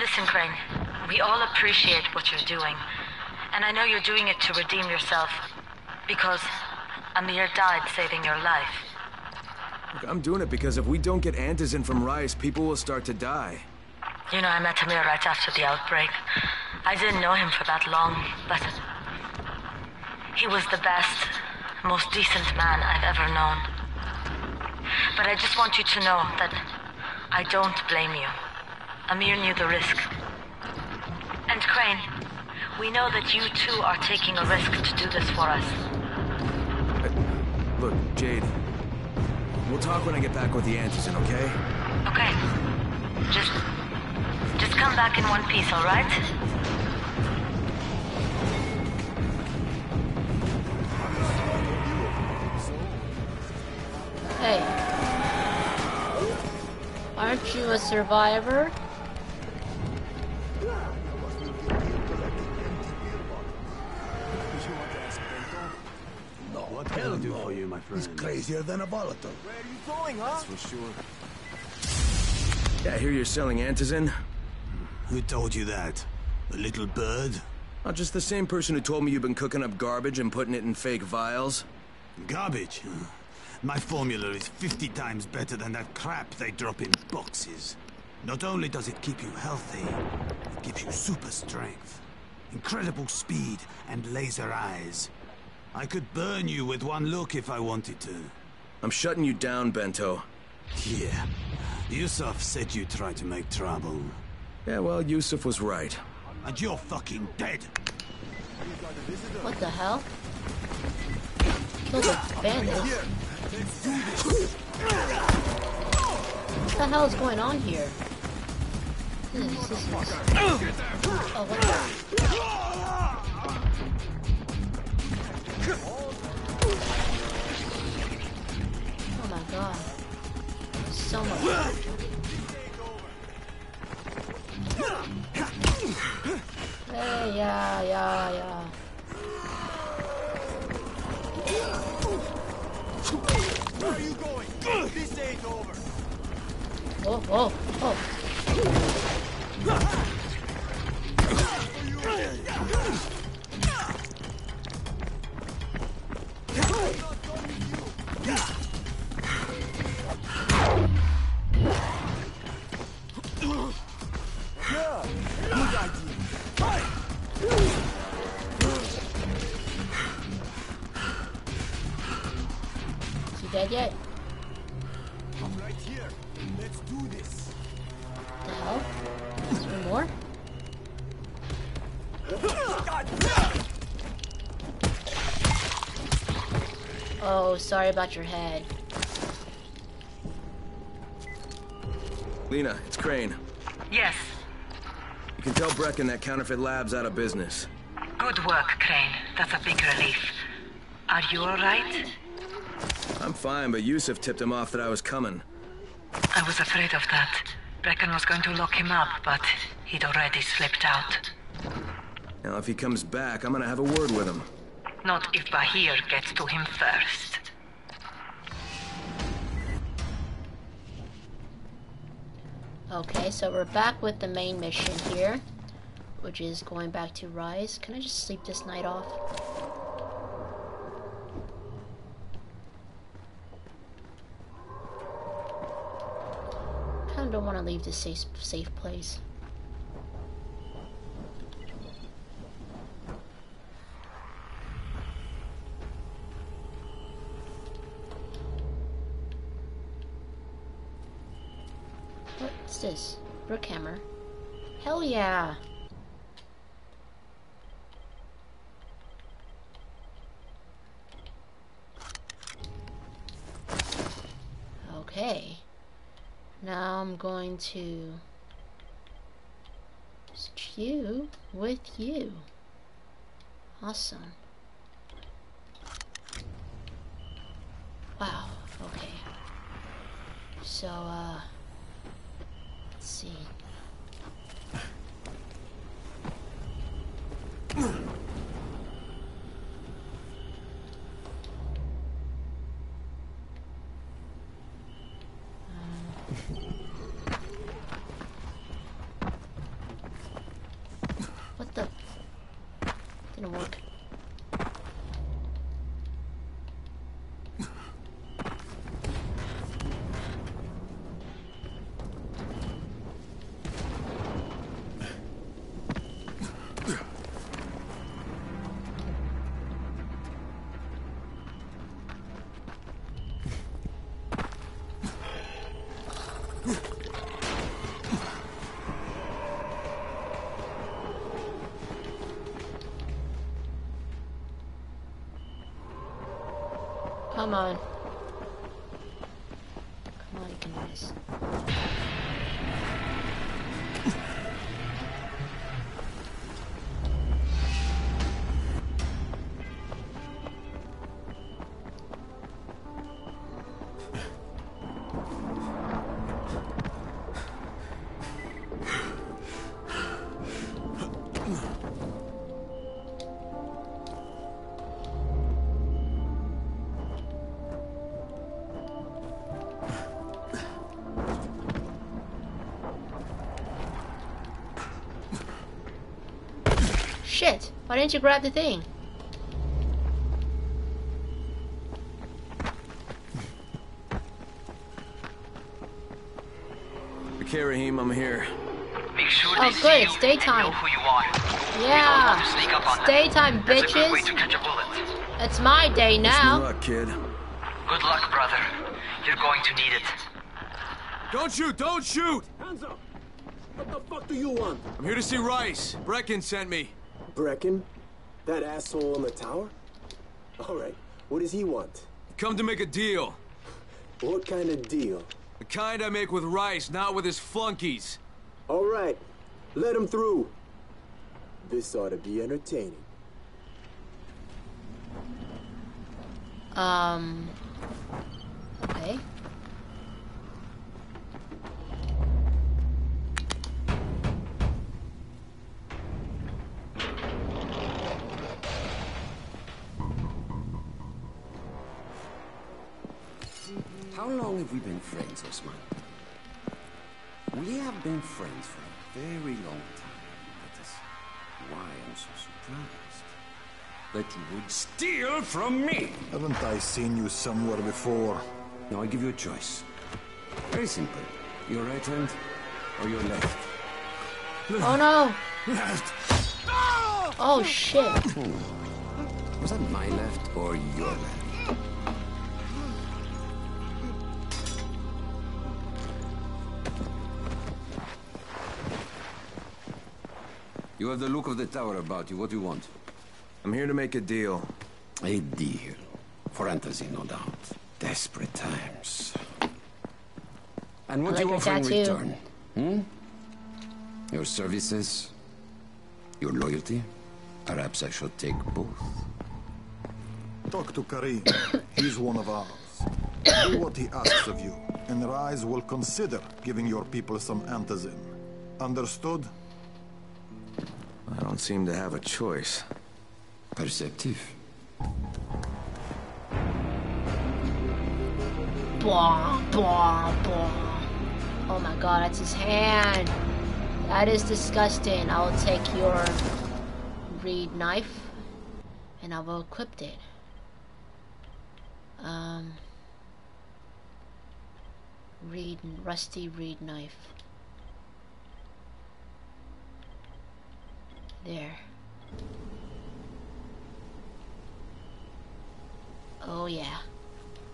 Listen, Crane. We all appreciate what you're doing, and I know you're doing it to redeem yourself, because Amir died saving your life. Look, I'm doing it because if we don't get Antizin from Rais, people will start to die. You know, I met Amir right after the outbreak. I didn't know him for that long, but he was the best, most decent man I've ever known. But I just want you to know that I don't blame you. Amir knew the risk. And Crane, we know that you too are taking a risk to do this for us. Uh, look, Jade. We'll talk when I get back with the Antizin, okay? Okay. Just just come back in one piece, all a survivor? What can I do for you, my friend? He's crazier than a volatile. Where are you going, huh? That's for sure. Yeah, I hear you're selling Antizin. Who told you that? A little bird? Not just the same person who told me you've been cooking up garbage and putting it in fake vials. Garbage? huh? My formula is 50 times better than that crap they drop in boxes. Not only does it keep you healthy, it gives you super strength, incredible speed, and laser eyes. I could burn you with one look if I wanted to. I'm shutting you down, Bento. Yeah. Yusuf said you tried to make trouble. Yeah, well, Yusuf was right. And you're fucking dead. What the hell? Killed a bandit. What the hell is going on here? Oh. Oh my god. So much. Hey, yeah, yeah, yeah. Where are you going? This ain't over. Oh, oh, oh. Sorry about your head. Lena, it's Crane. Yes. You can tell Brecken that counterfeit lab's out of business. Good work, Crane. That's a big relief. Are you all right? I'm fine, but Yusuf tipped him off that I was coming. I was afraid of that. Brecken was going to lock him up, but he'd already slipped out. Now, if he comes back, I'm gonna have a word with him. Not if Bahir gets to him first. Okay, so we're back with the main mission here, which is going back to Rais. Can I just sleep this night off? kind of don't want to leave this safe safe place. What's this? Brick hammer. Hell yeah! Okay. Now I'm going to stew with you. Awesome. Wow, okay. So, uh, let's see. Come Shit! Why didn't you grab the thing? Okay, Rahim, I'm here. Make sure Oh, they good, see it's you daytime. know who you are. Yeah. We don't want to sneak up on It's daytime, That's a good way bitches. to catch a bullet. It's my day Wish me now. luck, kid. Good luck, brother. You're going to need it. Don't shoot! Don't shoot! Hands up! What the fuck do you want? I'm here to see Rais. Brecken sent me. Brecken? That asshole on the tower? Alright, what does he want? Come to make a deal. What kind of deal? The kind I make with Rais, not with his flunkies. Alright, let him through. This ought to be entertaining. Um. Okay. How long have we been friends, Osman? We have been friends for a very long time. That is why I'm so surprised. That you would steal from me! Haven't I seen you somewhere before? Now I give you a choice. Very simple. Your right hand or your left? Oh no! Left! Oh shit! Was that my left or your left? You have the look of the tower about you. What do you want? I'm here to make a deal. A deal. For antizin, no doubt. Desperate times. And what I do you your offer in tattoo. return? Hmm? Your services? Your loyalty? Perhaps I should take both. Talk to Karim. He's one of ours. Do what he asks of you, and Rais will consider giving your people some antizin. Understood? I don't seem to have a choice. Perceptive. Blah, blah, blah. Oh my god, that's his hand. That is disgusting. I will take your reed knife and I will equip it. Um. reed, rusty reed knife. There. Oh yeah.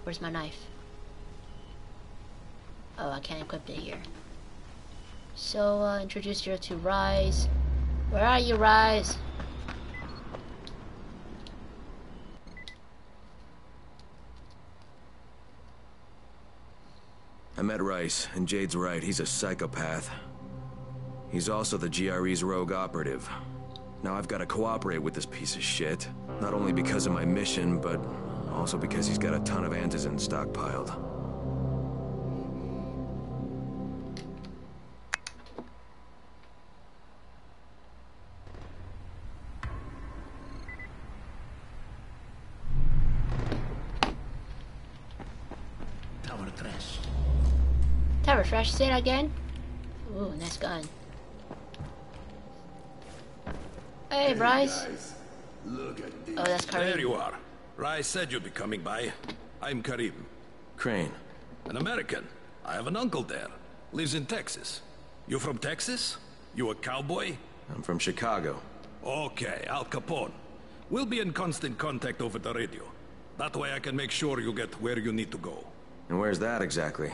Where's my knife? Oh, I can't equip it here. So, uh, introduce you to Rais. Where are you, Rais? I met Rais, and Jade's right, he's a psychopath. He's also the GRE's rogue operative. Now I've got to cooperate with this piece of shit. Not only because of my mission, but also because he's got a ton of antizin stockpiled. Tower trash. Tower Fresh, say it again. Ooh, nice gun. Hey, Bryce. Look at this. Oh, that's Karim. There you are. Rais said you'd be coming by. I'm Karim. Crane. An American. I have an uncle there. Lives in Texas. You from Texas? You a cowboy? I'm from Chicago. Okay, Al Capone. We'll be in constant contact over the radio. That way I can make sure you get where you need to go. And where's that exactly?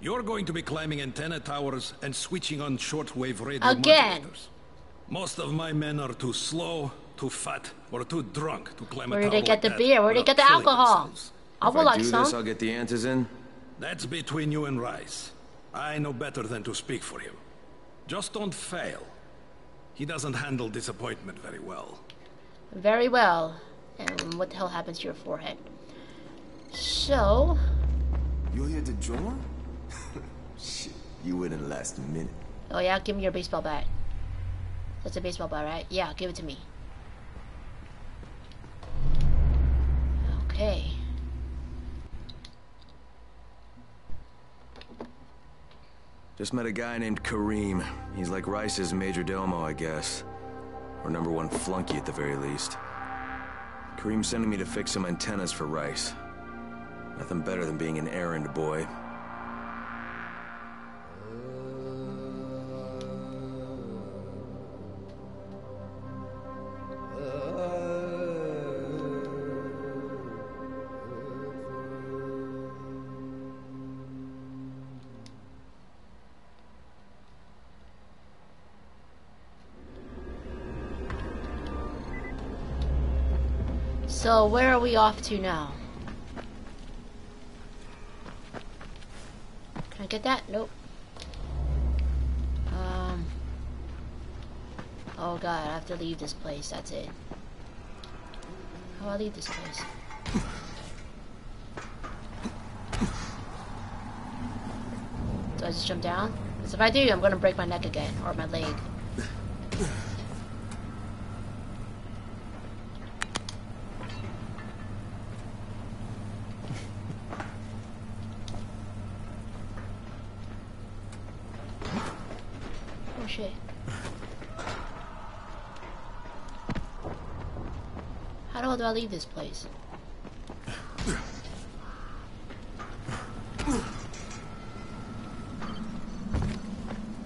You're going to be climbing antenna towers and switching on shortwave radio Again. modulators. Most of my men are too slow, too fat, or too drunk to climb Where a did tower they get like the that beer? Where did they get the killing alcohol? themselves. I if would I like do some. this, I'll get the answers in. That's between you and Rais. I know better than to speak for him. Just don't fail. He doesn't handle disappointment very well. Very well. And what the hell happens to your forehead? So, You're here to join? Shit, you wouldn't last a minute. oh yeah, give me your baseball bat. That's a baseball bat, right? Yeah, give it to me. Okay. Just met a guy named Karim. He's like Rais's major domo, I guess. Or number one flunky at the very least. Karim's sending me to fix some antennas for Rice. Nothing better than being an errand boy. So, where are we off to now? Can I get that? Nope. Um. Oh god, I have to leave this place. That's it. How do I leave this place? Do I just jump down? Because if I do, I'm gonna break my neck again, or my leg. Oh shit. How the hell do I leave this place?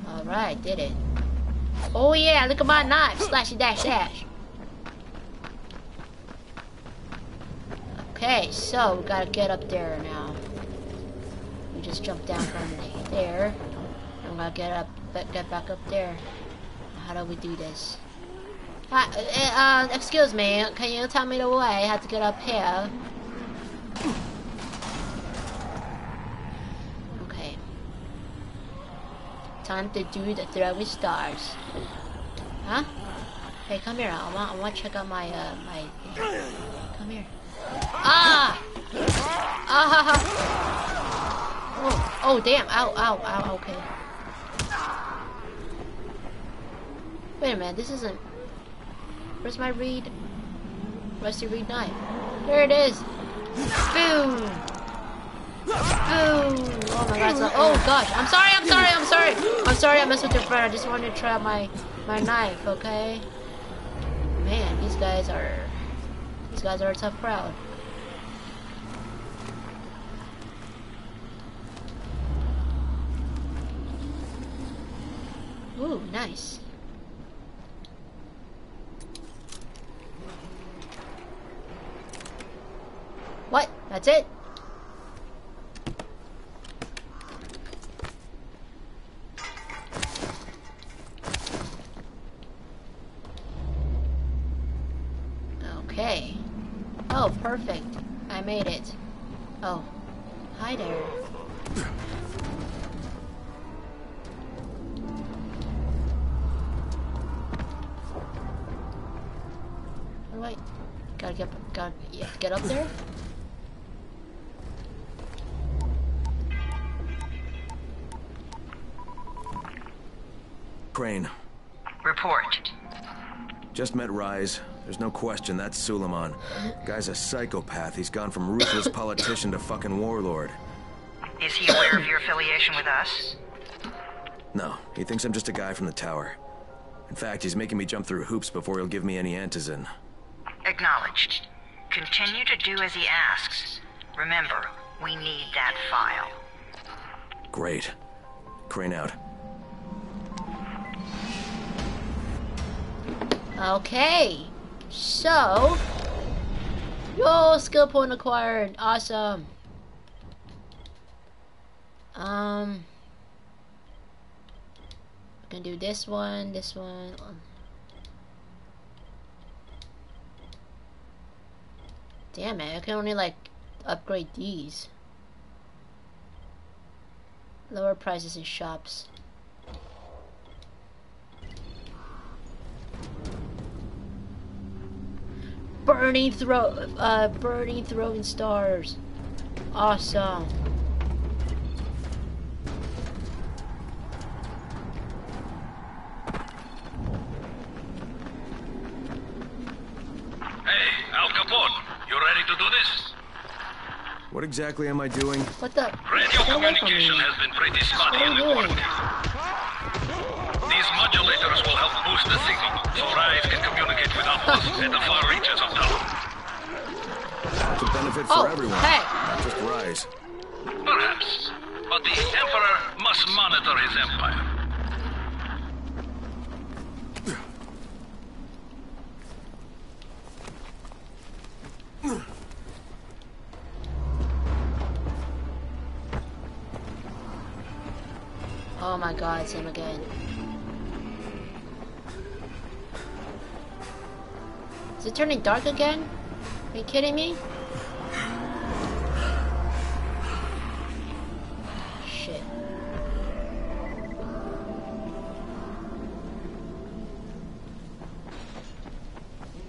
Alright, did it. Oh yeah, look at my knife. Slashy dash dash. Okay, so we gotta get up there now. We just jumped down from there. I'm gonna get up, get back up there. How do we do this? Uh, uh, excuse me, can you tell me the way how to get up here? Okay. Time to do the throwing stars. Huh? Hey, come here. I want, I want to check out my, uh, my... Come here. Ah! Ah! Oh, oh, damn. Ow, ow, ow, okay. Wait a minute, this isn't... Where's my reed? Rusty reed knife? There it is! Boom! Boom! Oh my god, so, oh gosh, I'm sorry, I'm sorry, I'm sorry! I'm sorry I messed with your friend, I just wanted to try out my, my knife, okay? Man, these guys are... These guys are a tough crowd. Rais. There's no question that's Suleiman. Guy's a psychopath. He's gone from ruthless politician to fucking warlord. Is he aware of your affiliation with us? No, he thinks I'm just a guy from the tower. In fact, he's making me jump through hoops before he'll give me any antizin. Acknowledged. Continue to do as he asks. Remember, we need that file. Great. Crane out. Okay. So. Yo, skill point acquired. Awesome. Um. I can do this one, this one. Damn it, I can only like upgrade these. Lower prices in shops. Burning throw, uh, burning throwing stars. Awesome. Hey, Al Capone, you ready to do this? What exactly am I doing? What the? Radio Get away from communication has been pretty spotty in the doing? These modulators will help boost the signal, so Rais can communicate with outposts at the far reaches of town. It's a benefit for Oh, everyone, hey. not just Rais. Perhaps. But the Emperor must monitor his empire. Oh my god, it's him again. Is it turning dark again? Are you kidding me? Shit.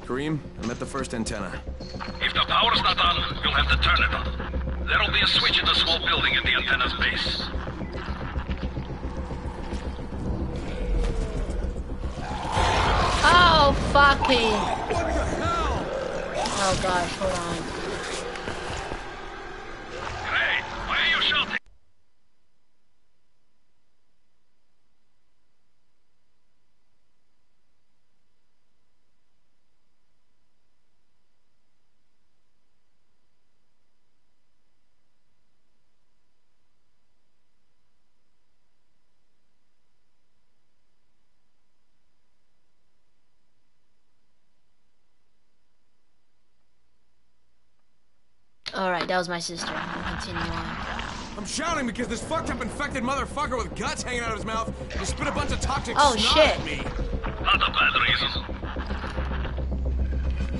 Karim, I'm at the first antenna. If the power's not on, you'll have to turn it on. There'll be a switch in the small building at the antenna's base. Fucking. Oh gosh, hold on. Hey, why are you shouting? Alright, that was my sister. We'll continue on. I'm shouting because this fucked up infected motherfucker with guts hanging out of his mouth just spit a bunch of toxic Oh, snot shit. at me. Not a bad reason.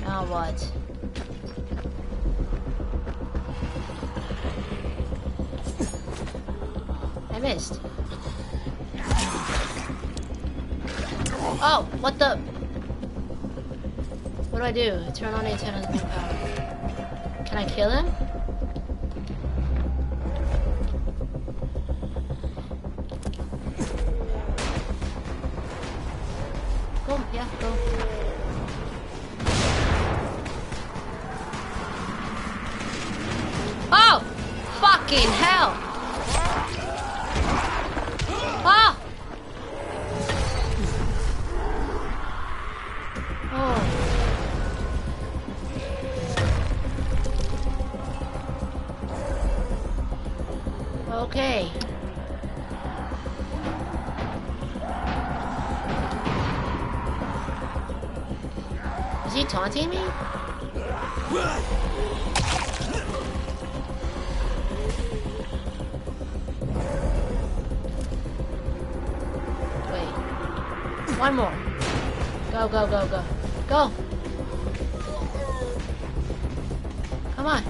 Now what? I missed. Oh, what the? What do I do? Turn on the antenna's main power. Can I kill him? Go, go, go, go. Come on.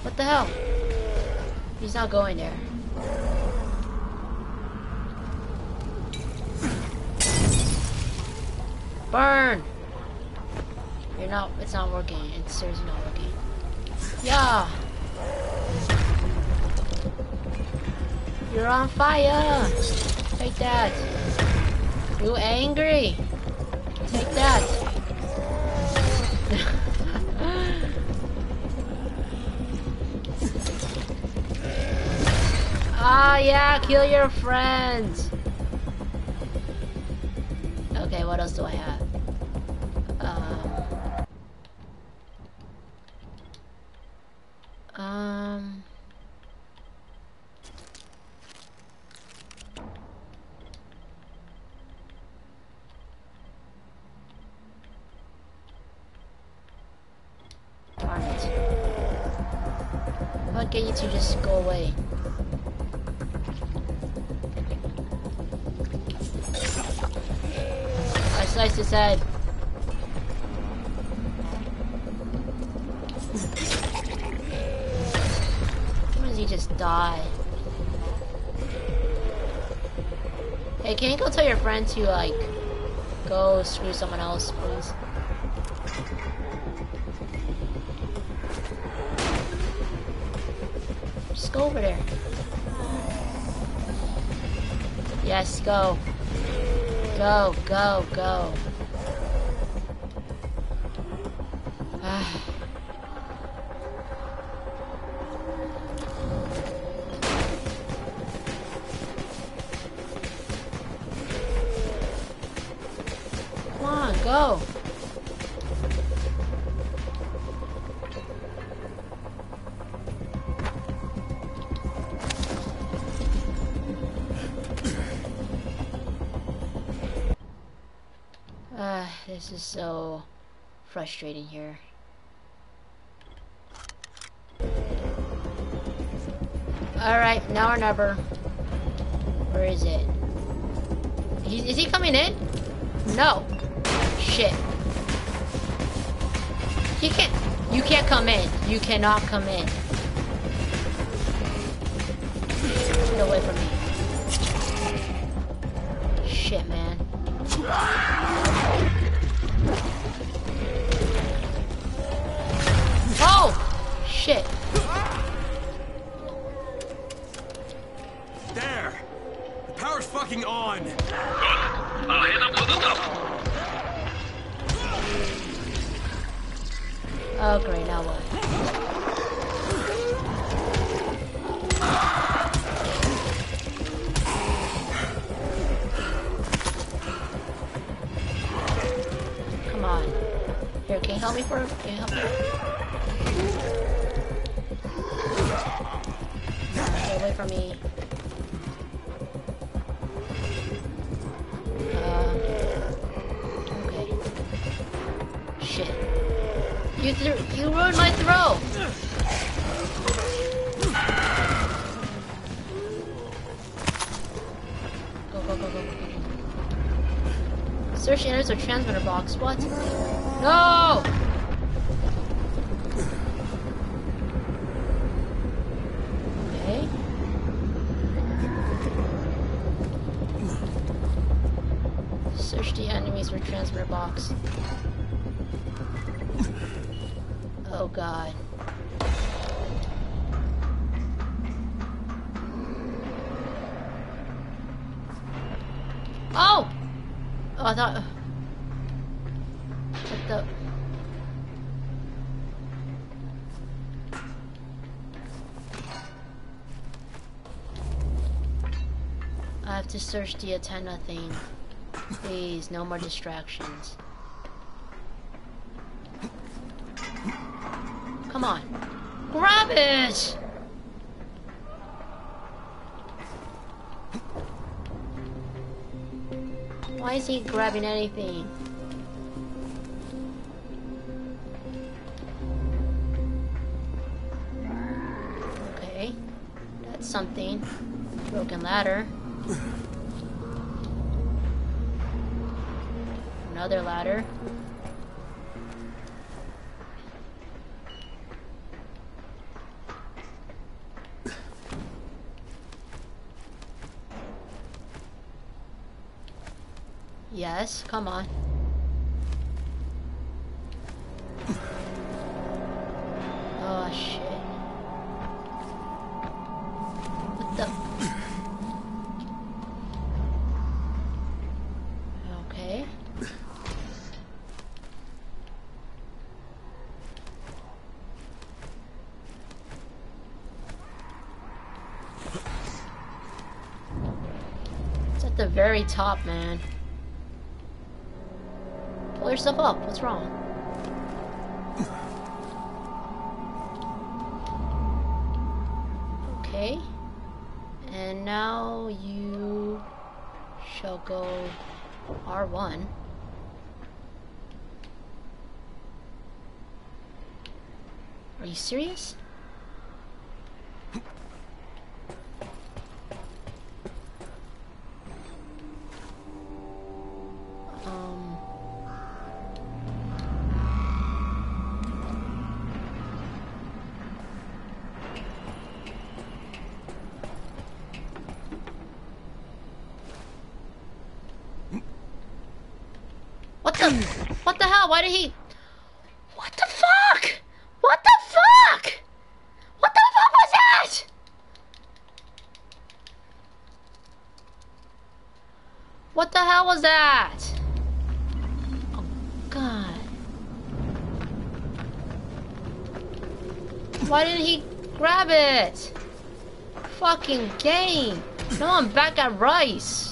What the hell? He's not going there. Burn! You're not, it's not working. It's seriously not working. Yeah! You're on fire! Take that! You angry? Take that! Ah, yeah, kill your friends. Screw someone else, please? Just go over there. Yes, go. Go, go, go. Frustrating here. Alright, now or never. Where is it? He, is he coming in? No. Shit. He can't. You can't come in. You cannot come in. Get away from me. Search the antenna thing. Please, no more distractions. Come on. Grab it! Why is he grabbing anything? Very top, man. Pull yourself up. What's wrong? Okay. And now you shall go R1. Are you serious? Why did he? What the fuck? What the fuck? What the fuck was that? What the hell was that? Oh God! Why didn't he grab it? Fucking game! Now I'm back at Rais.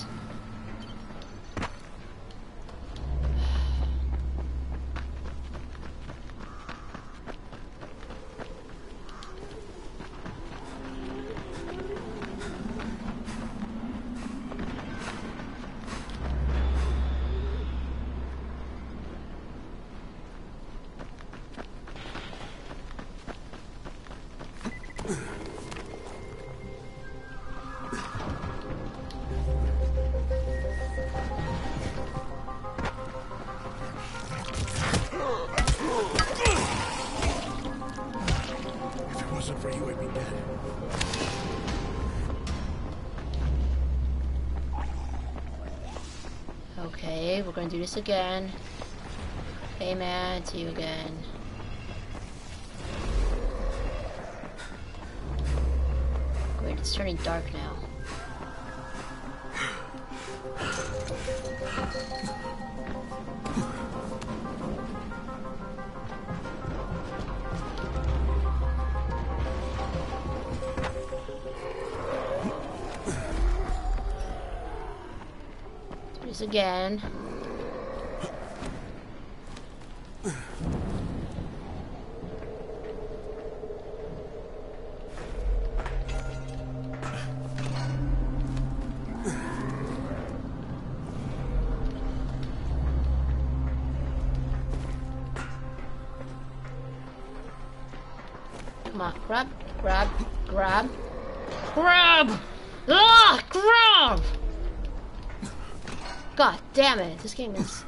Gonna do this again. Hey man, see you again. Great, it's turning dark now. Again. This game is...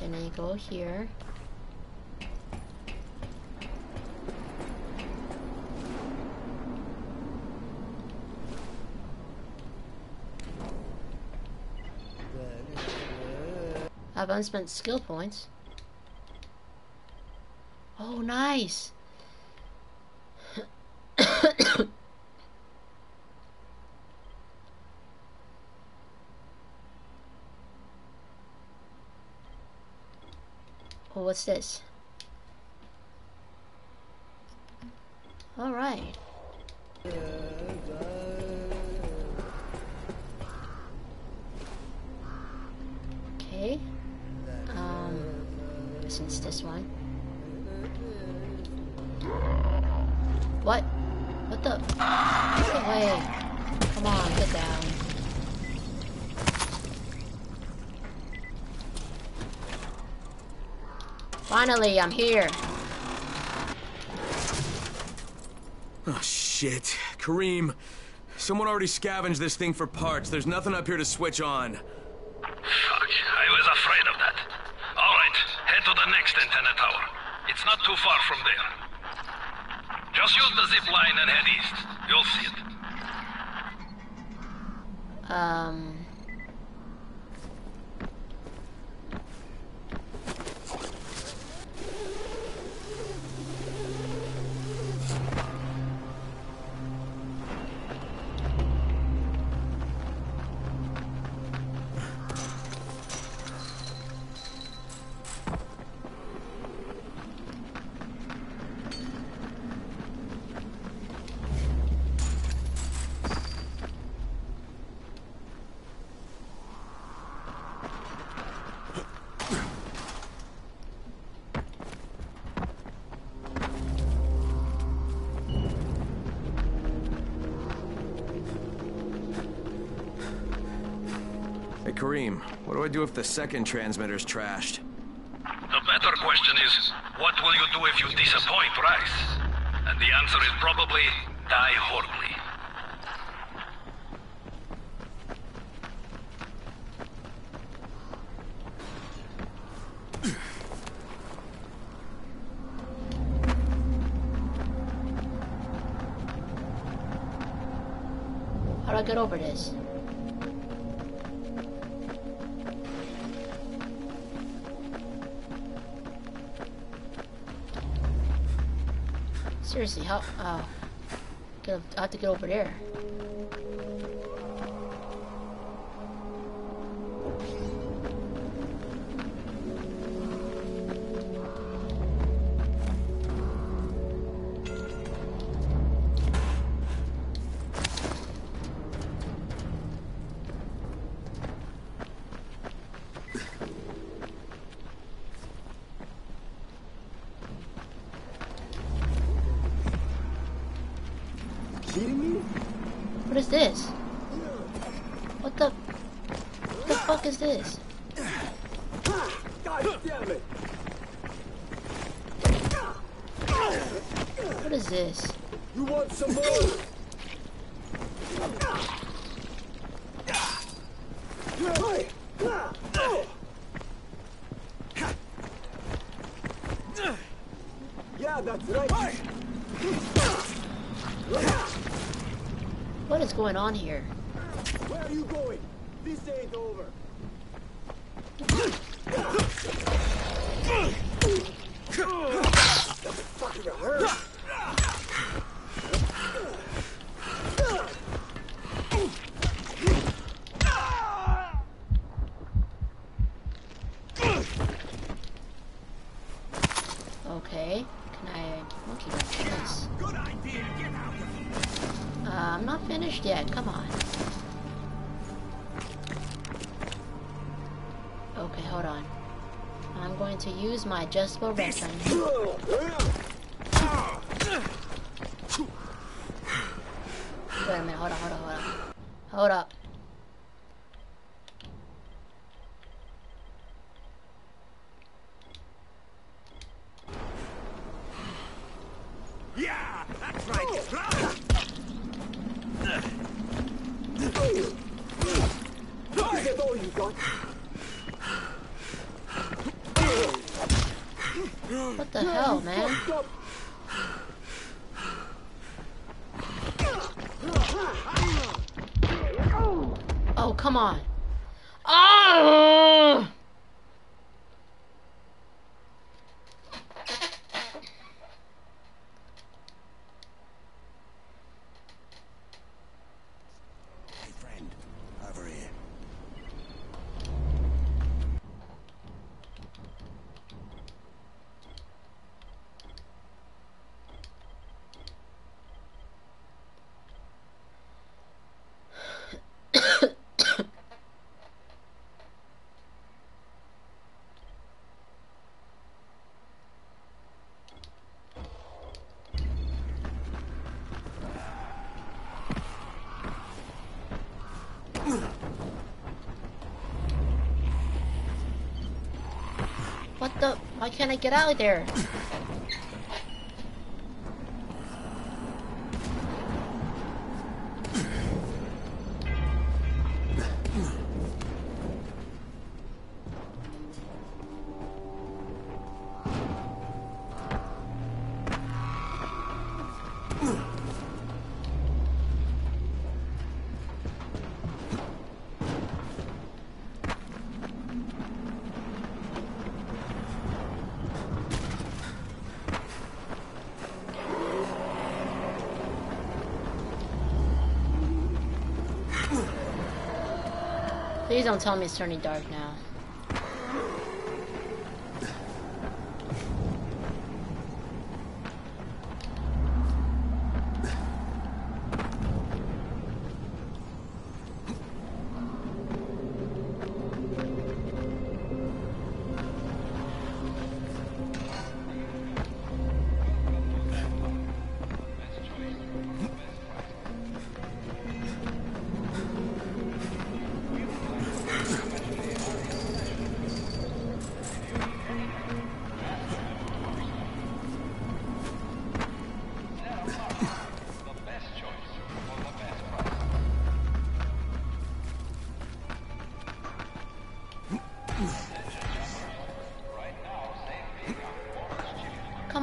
Then you go here. I've unspent skill points. Oh, nice! what's this? Finally, I'm here. Oh, shit. Karim, someone already scavenged this thing for parts. There's nothing up here to switch on. Karim, what do I do if the second transmitter's trashed? The better question is, what will you do if you disappoint Rais? And the answer is probably, die horribly. How do I get over this? seriously, how, oh. I have to get over there. going on here? adjustable wrestling. Why can't I get out of there? Please don't tell me it's turning dark now.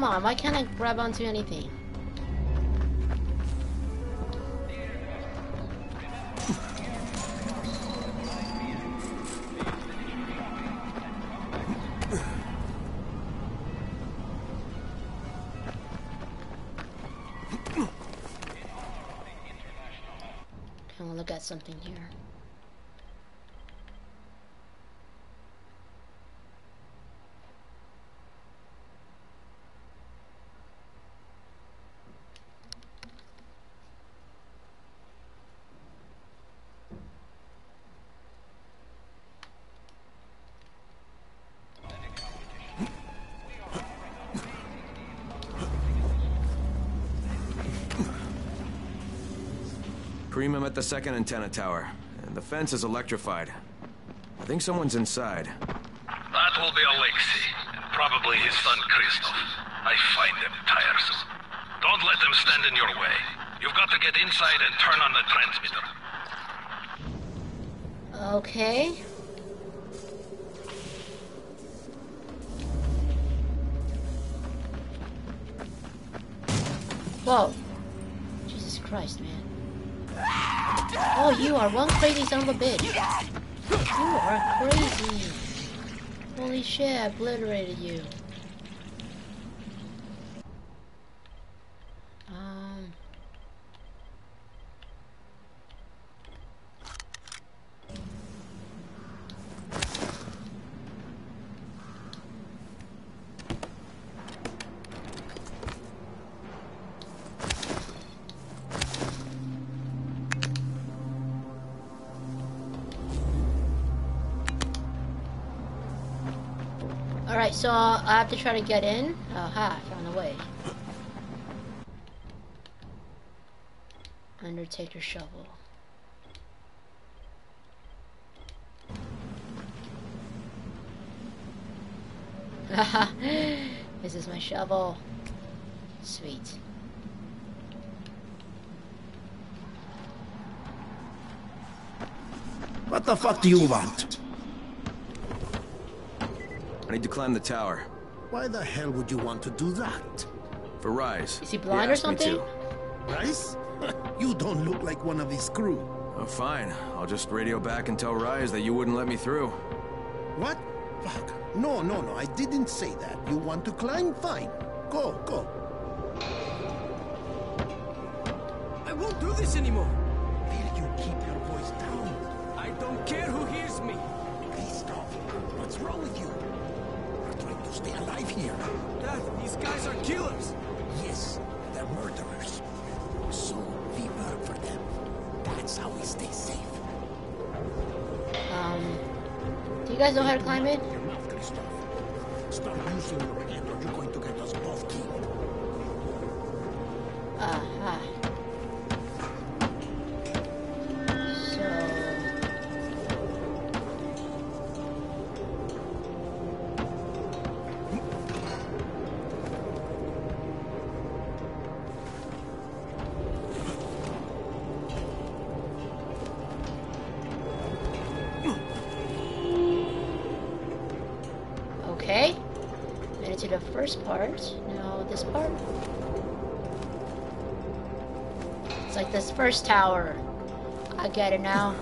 Come on, why can't I grab onto anything? Can we look at something here? At the second antenna tower, and the fence is electrified. I think someone's inside. That will be Alexei, and probably his son Christoph. I find them tiresome. Don't let them stand in your way. You've got to get inside and turn on the transmitter. Okay. Whoa. Jesus Christ, man. Oh, you are one crazy son of a bitch. You are crazy. Holy shit, I obliterated you. Alright, I have to try to get in. Oh, Aha, I found a way. Undertaker shovel. Haha, this is my shovel. Sweet. What the fuck do you want? I need to climb the tower. Why the hell would you want to do that? For Rais. Is he blind or asked me something? to. Rais? you don't look like one of his crew. Oh, fine. I'll just radio back and tell Rais that you wouldn't let me through. What? Fuck. No, no, no, I didn't say that. You want to climb? Fine. Go, go. First part. Now this part. It's like this first tower. I get it now.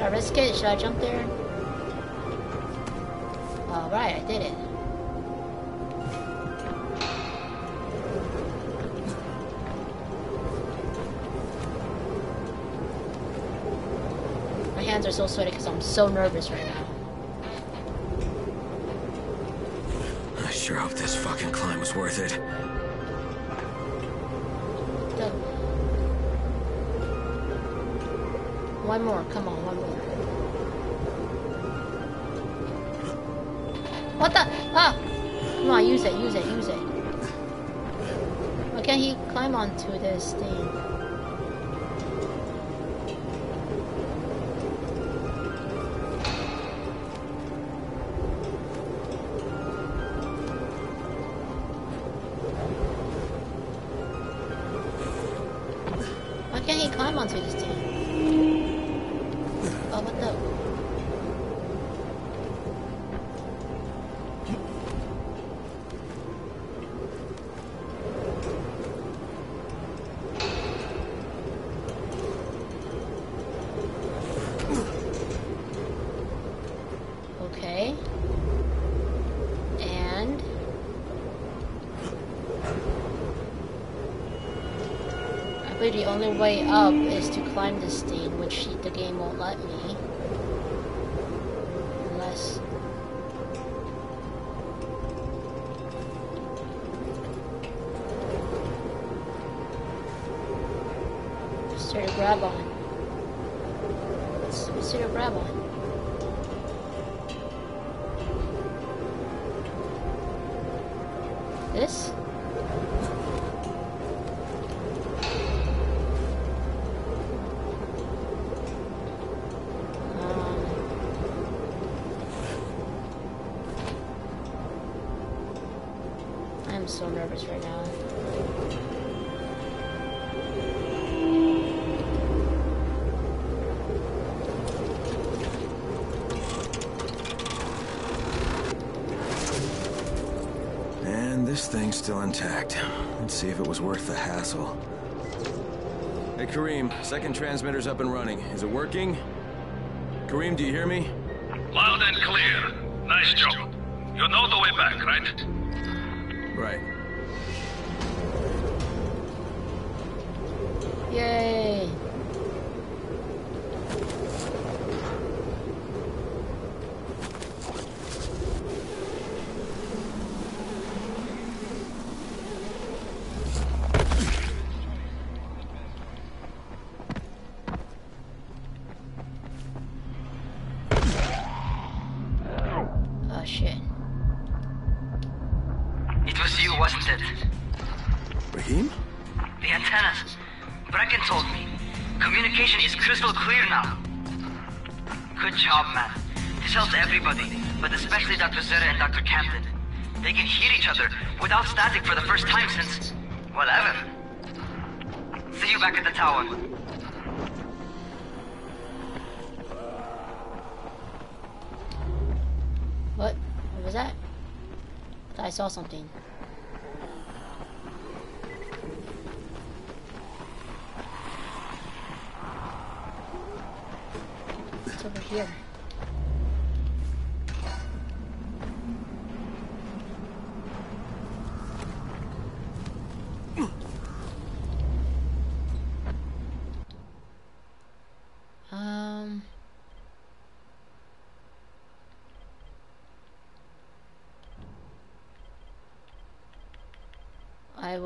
Should I risk it? Should I jump there? Alright, I did it. My hands are so sweaty because I'm so nervous right now. I sure hope this fucking climb was worth it. One more, come on, onto this thing? The only way up is to climb this thing, which the game won't let me. Worth the hassle. Hey, Karim, second transmitter's up and running. Is it working? Karim, do you hear me?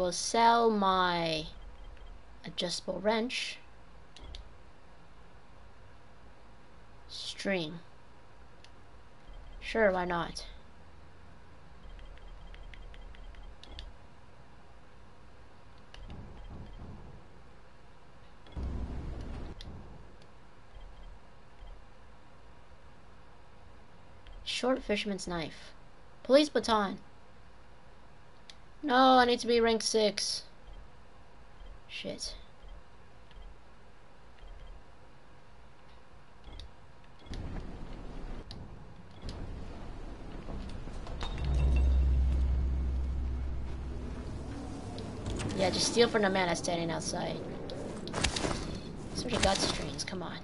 will sell my adjustable wrench string. Sure why not? Short fisherman's knife. Police baton. No, I need to be rank 6. Shit. Yeah, just steal from the man that's standing outside. Somebody got strings, come on.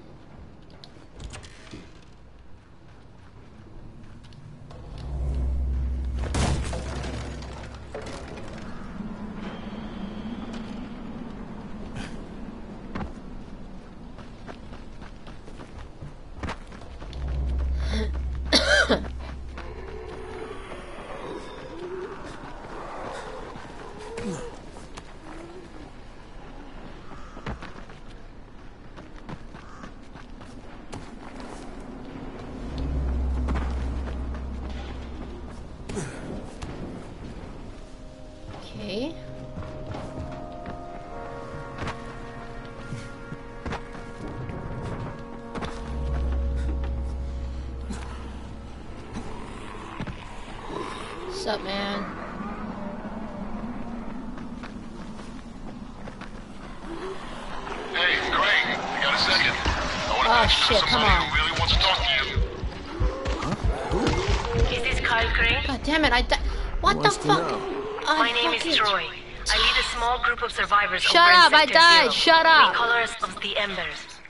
I died, Zero. shut up. We call ourselves the Embers.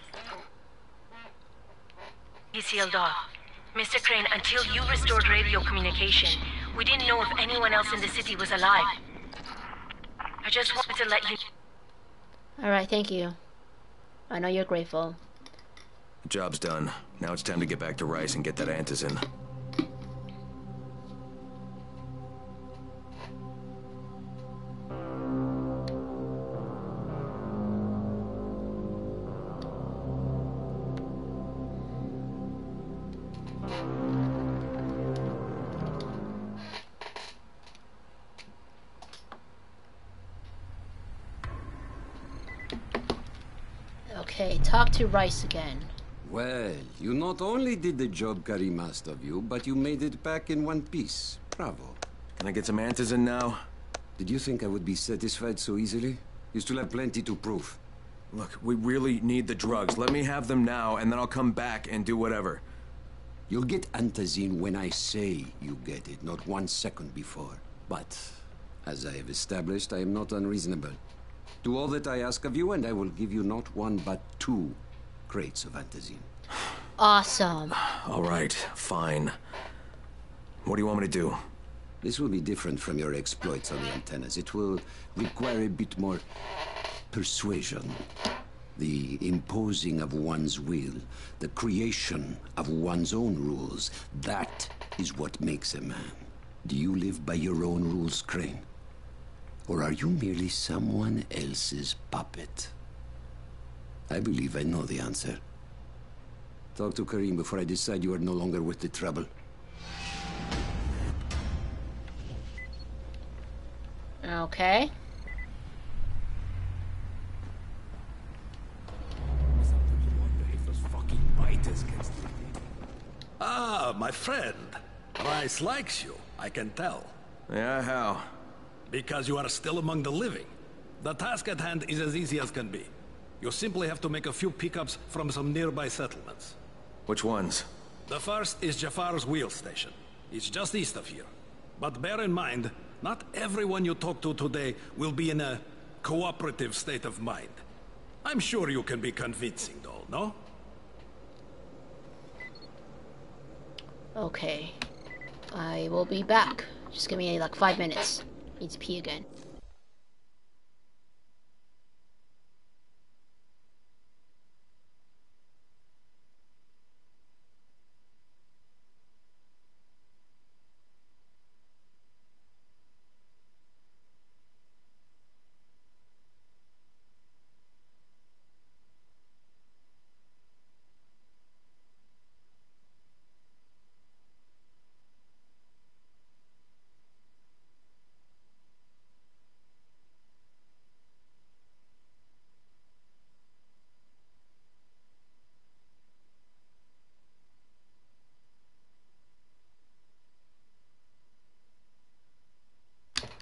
He sealed off. Mr. Crane, until you restored radio communication, we didn't know if anyone else in the city was alive. I just wanted to let you Alright, thank you. I know you're grateful. Job's done. Now it's time to get back to Rais and get that antizin. Okay, to Rais again. Well, you not only did the job Karim asked of you, but you made it back in one piece. Bravo. Can I get some antizin now? Did you think I would be satisfied so easily? You still have plenty to prove. Look, we really need the drugs. Let me have them now, and then I'll come back and do whatever. You'll get antizin when I say you get it, not one second before. But, as I have established, I am not unreasonable. Do all that I ask of you, and I will give you not one but two crates of antizin. Awesome. All right, fine. What do you want me to do? This will be different from your exploits on the antennas. It will require a bit more persuasion. The imposing of one's will, the creation of one's own rules. That is what makes a man. Do you live by your own rules, Crane? Or are you merely someone else's puppet? I believe I know the answer. Talk to Karim before I decide you are no longer worth the trouble. Okay. Ah, my friend. Rais likes you, I can tell. Yeah, how? Because you are still among the living. The task at hand is as easy as can be. You simply have to make a few pickups from some nearby settlements. Which ones? The first is Jafar's wheel station. It's just east of here. But bear in mind, not everyone you talk to today will be in a cooperative state of mind. I'm sure you can be convincing, though, no? Okay. I will be back. Just give me like five minutes. Need to pee again.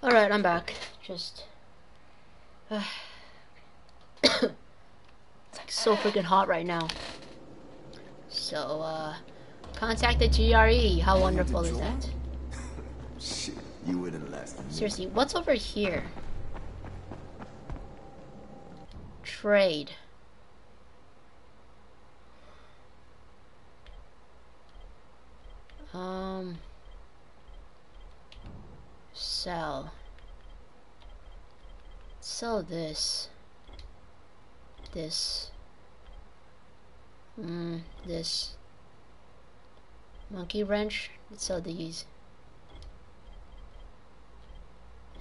Alright, I'm back. Just. Uh, it's like so freaking hot right now. So, uh. Contact the GRE. How wonderful is that? Shit, you wouldn't last. Seriously, what's over here? Trade. Um. Sell. Sell this. This. Mm, this. Monkey wrench. Let's sell these.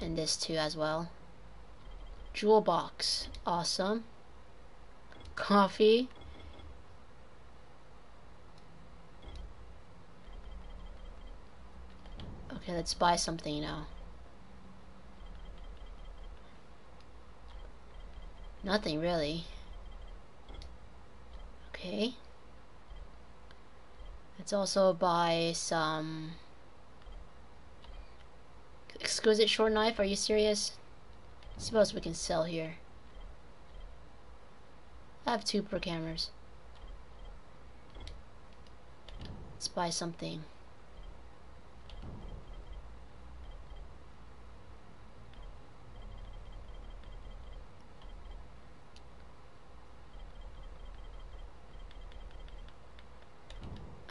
And this too as well. Jewel box. Awesome. Coffee. Okay, let's buy something now. Nothing really. Okay. Let's also buy some exquisite short knife. Are you serious? I suppose we can sell here. I have two per cameras. Let's buy something.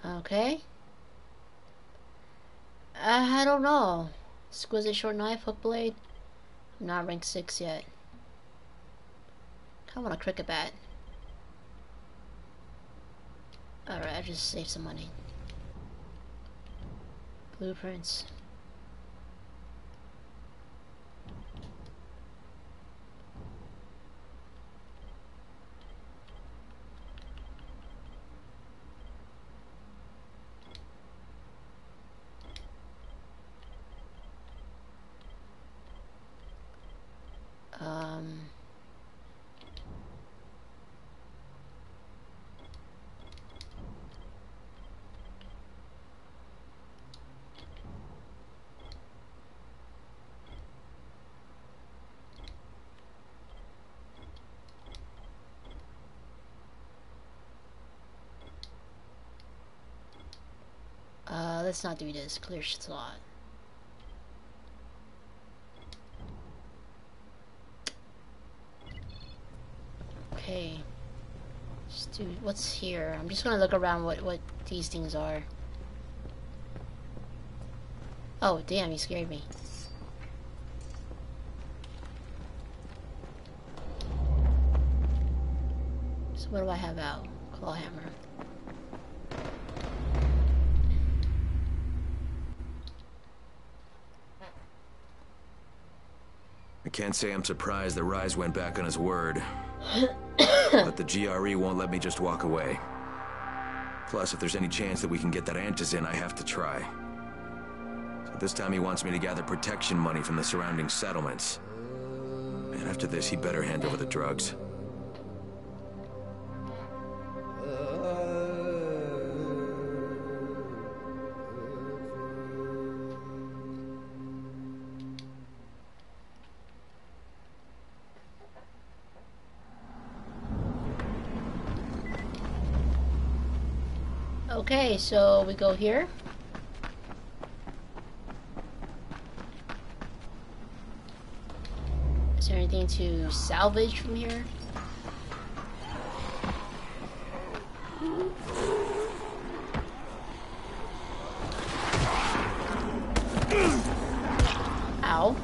Okay. Uh, I don't know. Exquisite short knife, hook blade. I'm not rank 6 yet. I want a cricket bat. Alright, I just saved some money. Blueprints. Um, uh, let's not do this. Clear slot. Okay. Just do what's here. I'm just gonna look around what what these things are. Oh damn, you scared me. So what do I have out? Claw hammer. I can't say I'm surprised that Rais went back on his word. but the GRE won't let me just walk away. Plus, if there's any chance that we can get that Antizin, I have to try. So this time he wants me to gather protection money from the surrounding settlements. And after this, he better hand over the drugs. Okay, so we go here. Is there anything to salvage from here? Ow.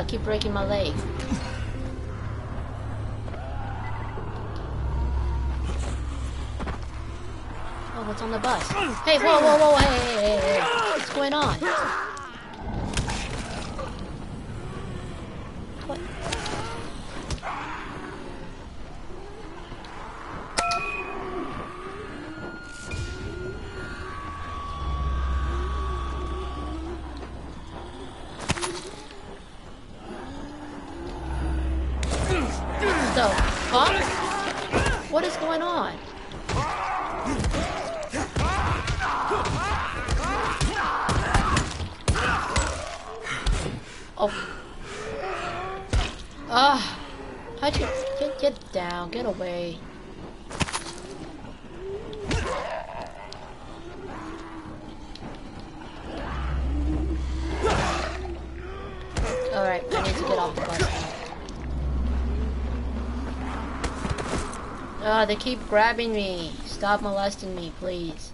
I keep breaking my leg. Oh, what's on the bus? Hey, whoa, whoa, whoa, hey, hey, hey, hey. What's going on? What? fuck? What is going on? Oh. Ah. How'd you get get down? Get away. Alright, I need to get off the bus. Ah, they keep grabbing me. Stop molesting me, please.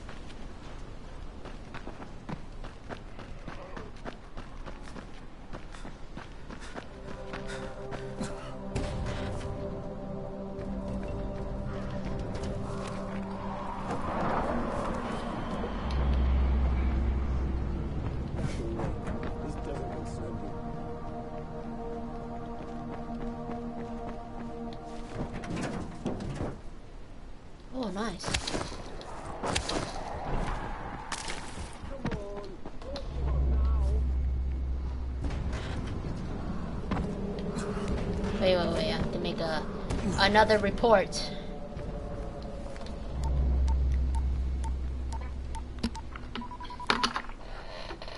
Another report.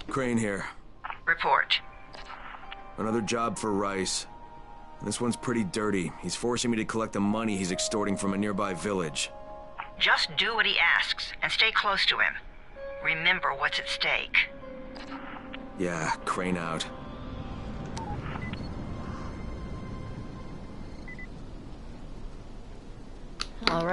Crane here. Report. Another job for Rais. This one's pretty dirty. He's forcing me to collect the money he's extorting from a nearby village. Just do what he asks and stay close to him. Remember what's at stake. Yeah, Crane out. All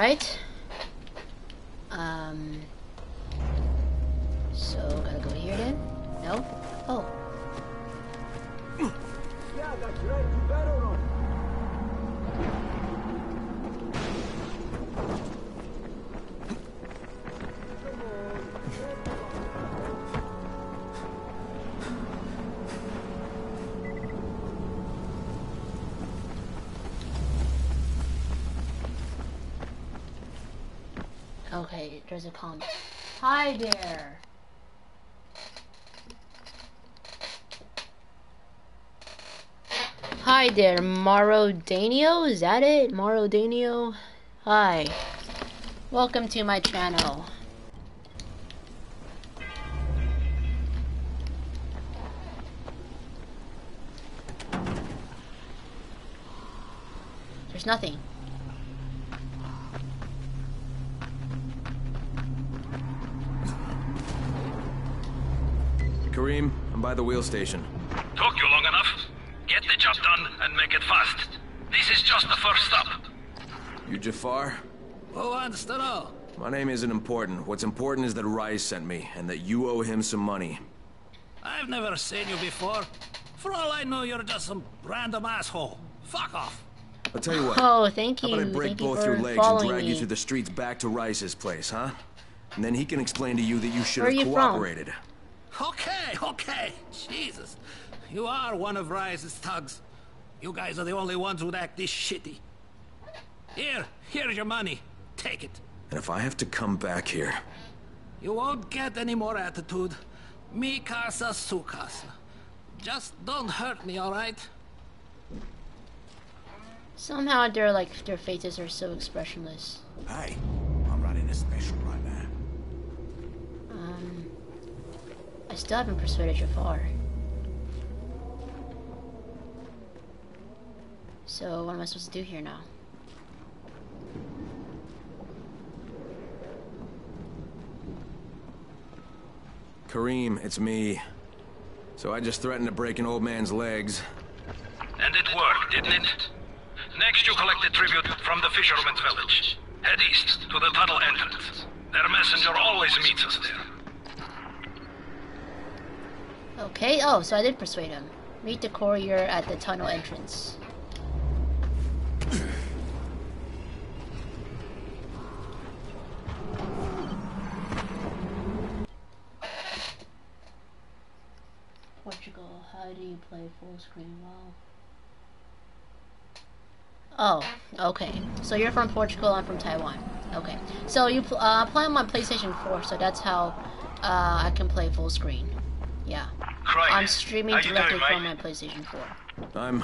Comment. Hi there. Hi there, Marodanio? Is that it? Marodanio? Hi. Welcome to my channel. There's nothing. Karim, I'm by the wheel station. Took you long enough. Get the job done and make it fast. This is just the first stop. You Jafar? Oh, I understand all. My name isn't important. What's important is that Rais sent me, and that you owe him some money. I've never seen you before. For all I know, you're just some random asshole. Fuck off. I'll tell you what. Oh, thank you. How about I you. break Thank you both for your legs and following drag you through the streets back to Rais's place, huh? And then he can explain to you that you should Where have are you from? Cooperated. Okay, okay. Jesus. You are one of Rais's thugs. You guys are the only ones who'd act this shitty. Here, here's your money. Take it. And if I have to come back here, You won't get any more attitude. Mi casa, su casa. Just don't hurt me, alright? Somehow they're like their faces are so expressionless. Hey, I'm running a special right now. Um, I still haven't persuaded Jafar. So what am I supposed to do here now? Karim, it's me. So I just threatened to break an old man's legs. And it worked, didn't it? Next, you collect the tribute from the fisherman's village. Head east to the tunnel entrance. Their messenger always meets us there. Okay, oh, so I did persuade him. Meet the courier at the tunnel entrance. Portugal, how do you play full screen well? Oh, okay. So you're from Portugal, I'm from Taiwan. Okay. So you pl uh, play on my PlayStation 4, so that's how uh, I can play full screen. Yeah. Crane, I'm streaming how directly doing, from my PlayStation 4. I'm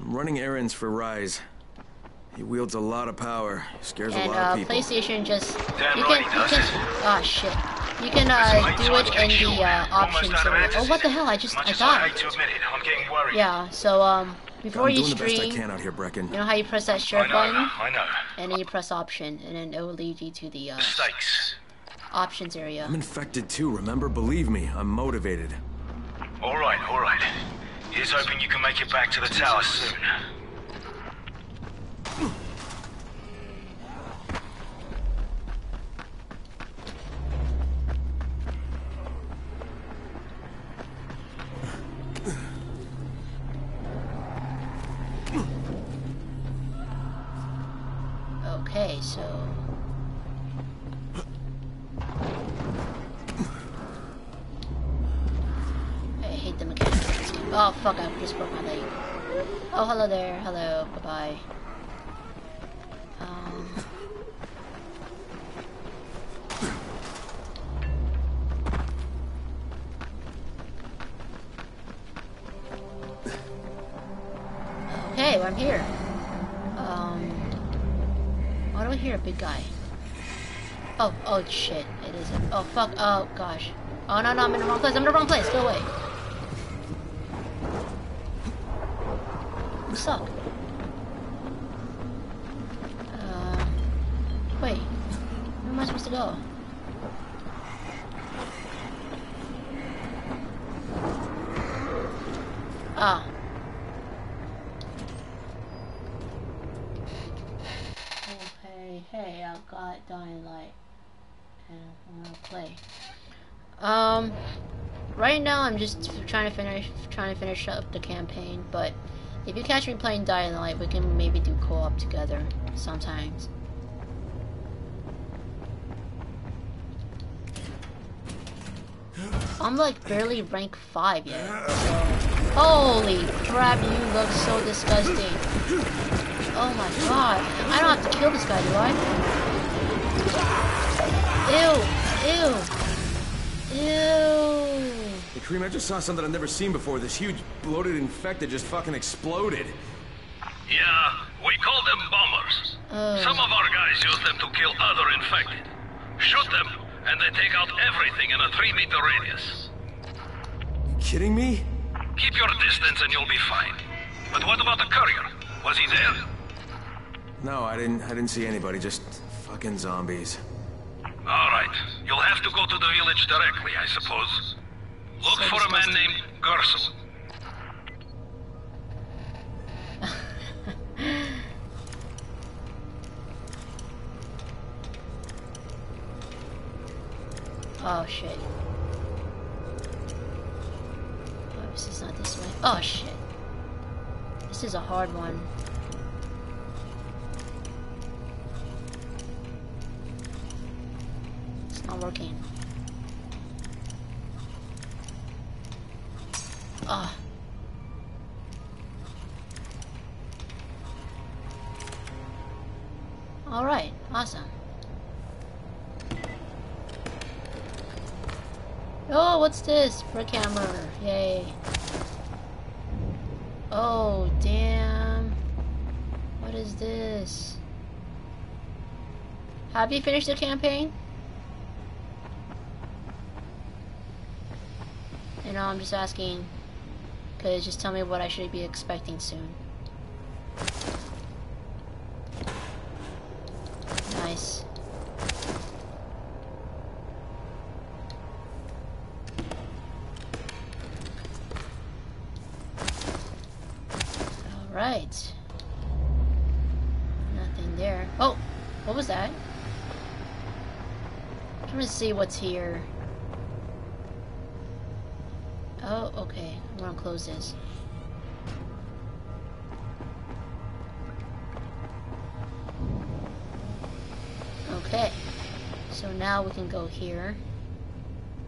running errands for Rais. He wields a lot of power. Scares a And lot uh, of people. And PlayStation just Damn you right can he you does. can oh shit you can uh, do it in the uh, options area. Oh what the hell? I just I Much as I hate to admit it, I'm getting worried. Yeah. So um before I'm you doing the best I stream, can out here, Brecken. you know how you press that I share know, button I know. and then you press option and then it will lead you to the uh, options area. I'm infected too, remember? Believe me, I'm motivated. All right, all right. Here's hoping you can make it back to the tower soon. Fuck! I just broke my leg. Oh hello there. Hello. Bye bye. Um. Okay, well, I'm here. Um. Why do I hear a big guy? Oh, oh shit. It isn't. Oh fuck. Oh gosh. Oh no, no, I'm in the wrong place. I'm in the wrong place. Go away. Suck. Uh. Wait. Where am I supposed to go? Ah. Okay, hey, I've got Dying Light. And I want to play. Um, right now I'm just trying to finish, trying to finish up the campaign. But if you catch me playing Dying Light, we can maybe do co-op together sometimes. I'm like barely rank five yet. So, holy crap! You look so disgusting. Oh my god. I don't have to kill this guy, do I? Ew. Ew. Ew. Hey, Karim, I just saw something I've never seen before. This huge, bloated infected just fucking exploded. Yeah, we call them bombers. Oh. Some of our guys use them to kill other infected. Shoot them, and they take out everything in a three-meter radius. You kidding me? Keep your distance and you'll be fine. But what about the courier? Was he there? No, I didn't. I didn't see anybody. Just fucking zombies. All right. You'll have to go to the village directly, I suppose. Look for a man named Gersel. Oh shit. Oh, this is not this way. Oh shit. This is a hard one. It's not working. Ah. Alright, awesome. Oh, what's this? Brick hammer. Yay. Oh, damn. What is this? Have you finished the campaign? You know, I'm just asking. Cause just tell me what I should be expecting soon. Nice. Alright. Nothing there. Oh! What was that? I'm to see what's here. Oh, okay. I'm gonna close this. Okay. So now we can go here.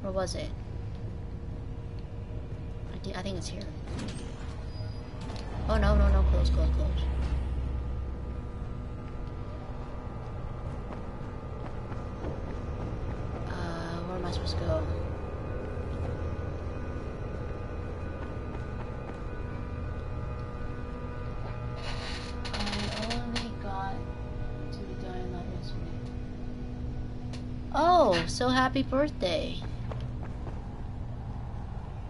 Where was it? I, thi- I think it's here. Oh, no, no, no. Close, close, close. Uh, where am I supposed to go? So happy birthday.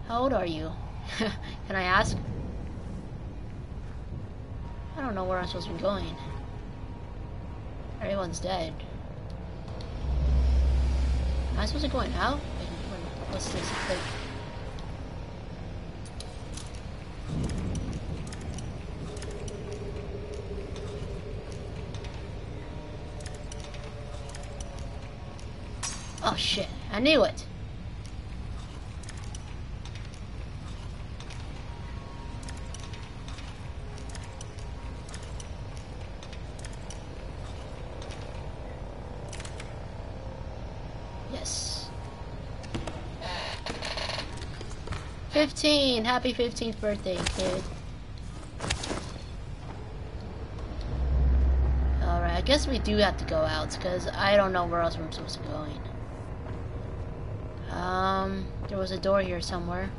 How old are you? Can I ask? I don't know where I'm supposed to be going. Everyone's dead. Am I supposed to go out? Wait, wait, what's this? Like, Oh shit, I knew it. Yes. 15! Happy 15th birthday, kid. Alright, I guess we do have to go out, because I don't know where else we're supposed to be going. Um, there was a door here somewhere.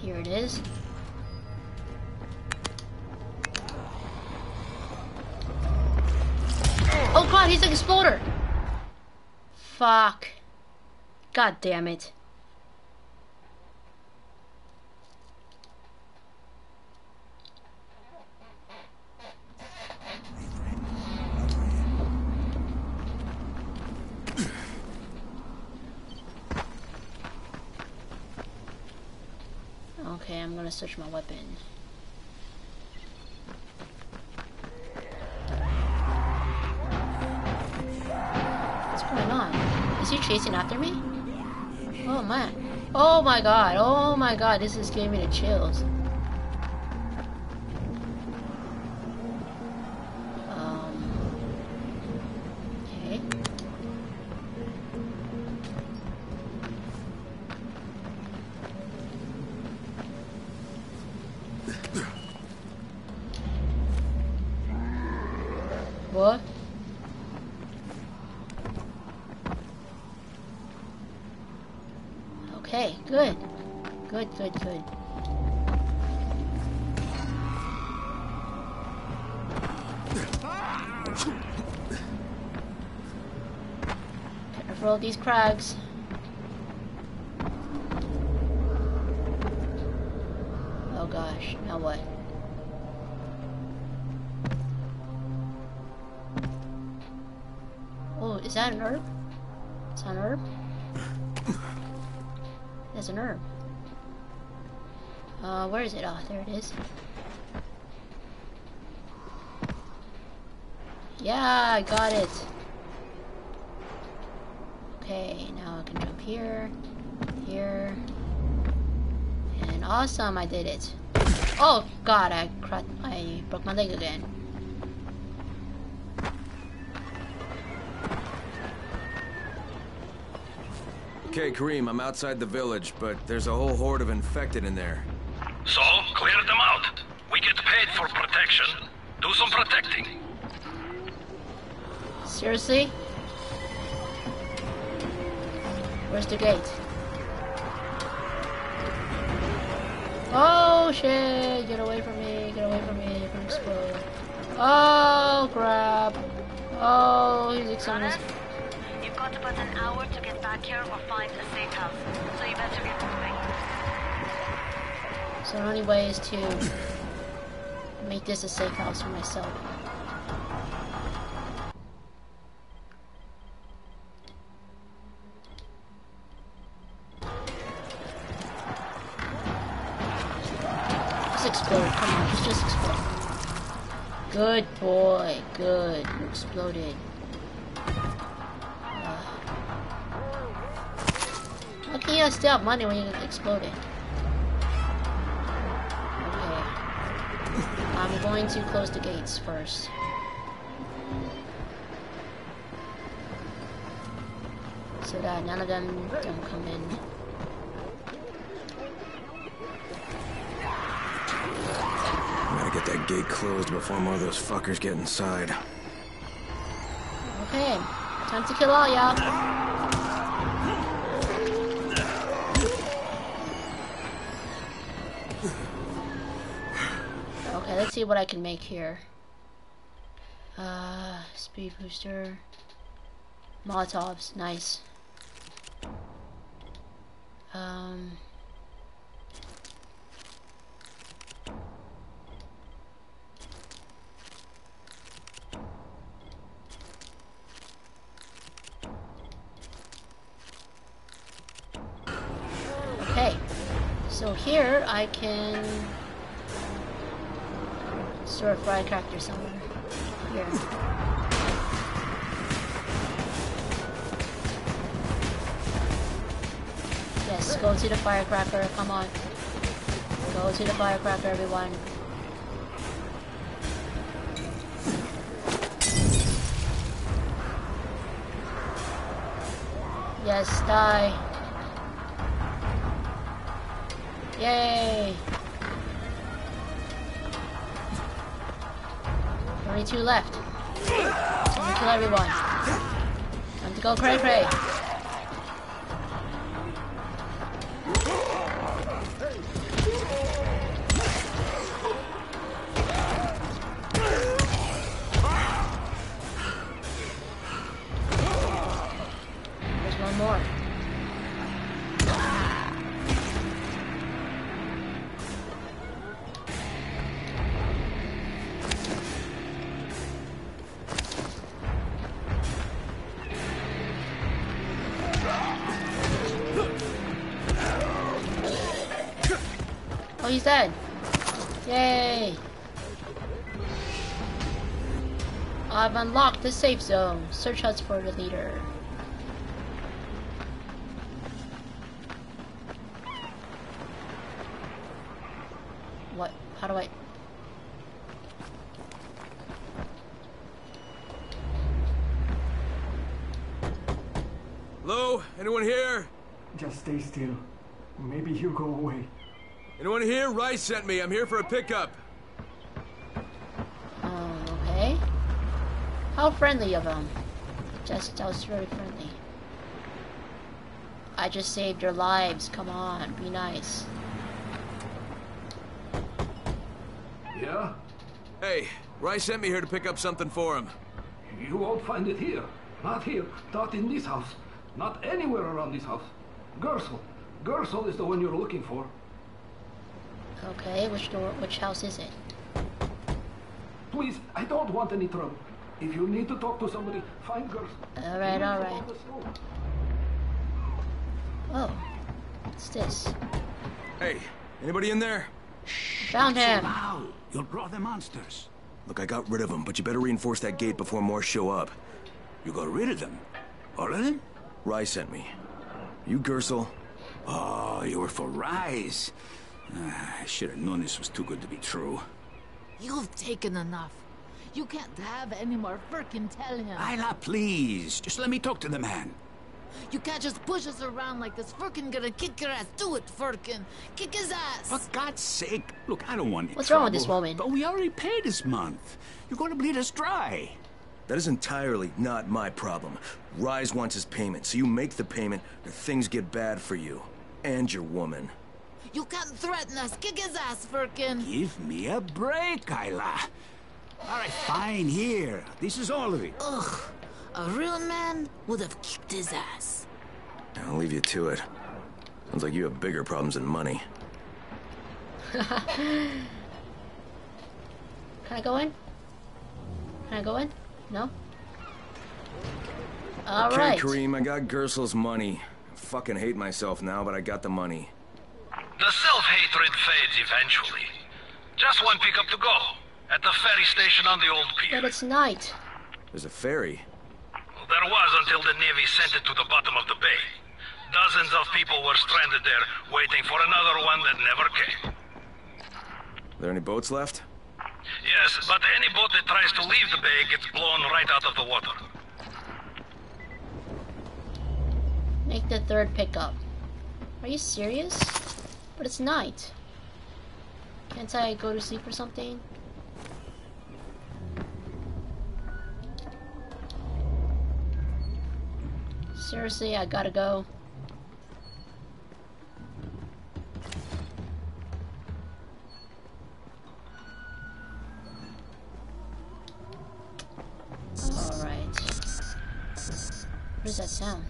Here it is. Oh god, he's an exploder! Fuck. God damn it. Switch my weapon. What's going on? Is he chasing after me? Oh man. Oh my god. Oh my god. This is giving me the chills. These crags. God, I cra I broke my leg again. Okay, Karim, I'm outside the village, but there's a whole horde of infected in there. So, clear them out. We get paid for protection. Do some protecting. Seriously? Where's the gate? Oh shit! Get away from me! Get away from me! From explode! Oh crap! Oh, he's excited. You've got about an hour to get back here or find a safe house. So you better get moving. So the only way is to make this a safe house for myself. Uh, How can you still have money when you exploded? Okay. I'm going to close the gates first. So that none of them don't come in. Gotta get that gate closed before more of those fuckers get inside. Time to kill all y'all. Okay, let's see what I can make here. Uh, speed booster. Molotovs, nice. Um. Okay, so here I can store a firecracker somewhere. Here. Yes, go to the firecracker, come on. Go to the firecracker, everyone. Yes, die. Yay! Only two left. Time to kill everyone. Time to go cray cray. Safe zone. Search us for the leader. What? How do I... Hello? Anyone here? Just stay still. Maybe he'll go away. Anyone here? Rais sent me. I'm here for a pickup. Oh, okay. How friendly of him. Just, that was very friendly. I just saved your lives. Come on, be nice. Yeah? Hey, Rais sent me here to pick up something for him. You won't find it here. Not here. Not in this house. Not anywhere around this house. Gersel. Gersel is the one you're looking for. Okay, which door, which house is it? Please, I don't want any trouble. If you need to talk to somebody, find Gersel. Alright, alright. Oh, what's this? Hey, anybody in there? Found him. You'll draw the monsters. Look, I got rid of them, but you better reinforce that gate before more show up. You got rid of them? All of them? Rais sent me. You Gersel? Oh, you were for Rais. Ah, I should have known this was too good to be true. You've taken enough. You can't have any more. Firkin, tell him. Isla, please. Just let me talk to the man. You can't just push us around like this. Firkin gonna kick your ass. Do it, Firkin. Kick his ass. For God's sake. Look, I don't want any What's wrong with this woman? But we already paid this month. You're going to bleed us dry. That is entirely not my problem. Rais wants his payment, so you make the payment or things get bad for you. And your woman. You can't threaten us. Kick his ass, Firkin. Give me a break, Isla. All right, fine, here. This is all of it. Ugh. A real man would have kicked his ass. I'll leave you to it. Sounds like you have bigger problems than money. Can I go in? Can I go in? No? okay, Alright. Karim, I got Gersel's money. I fucking hate myself now, but I got the money. The self-hatred fades eventually. Just one pickup to go. At the ferry station on the old pier. But it's night. There's a ferry. There was until the Navy sent it to the bottom of the bay. Dozens of people were stranded there, waiting for another one that never came. Are there any boats left? Yes, but any boat that tries to leave the bay gets blown right out of the water. Make the third pickup. Are you serious? But it's night. Can't I go to sleep or something? Seriously, I gotta go. Alright. is that sound?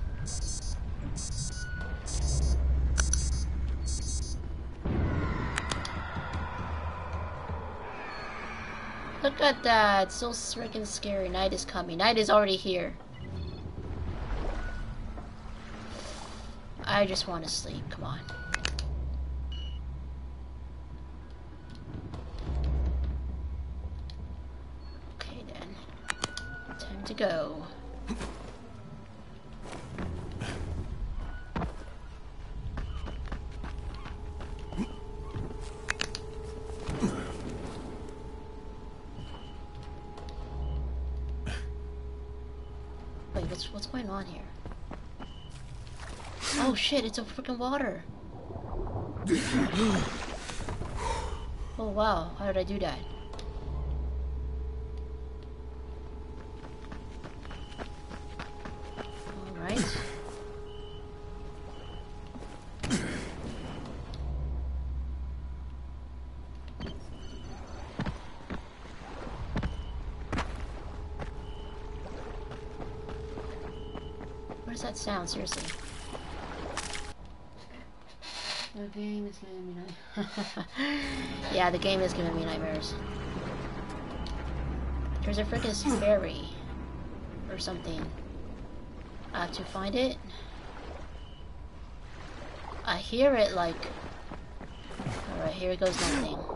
Look at that. It's so freaking scary. Night is coming. Night is already here. I just want to sleep. Come on. Okay then. Time to go. Wait, what's what's going on here? Oh shit, it's a freaking water. Oh wow, how did I do that? Alright. What does that sound, seriously? The game is giving me nightmares. yeah, the game is giving me nightmares. There's a freaking hmm. fairy or something. I have to find it. I hear it like. Alright, here it goes nothing.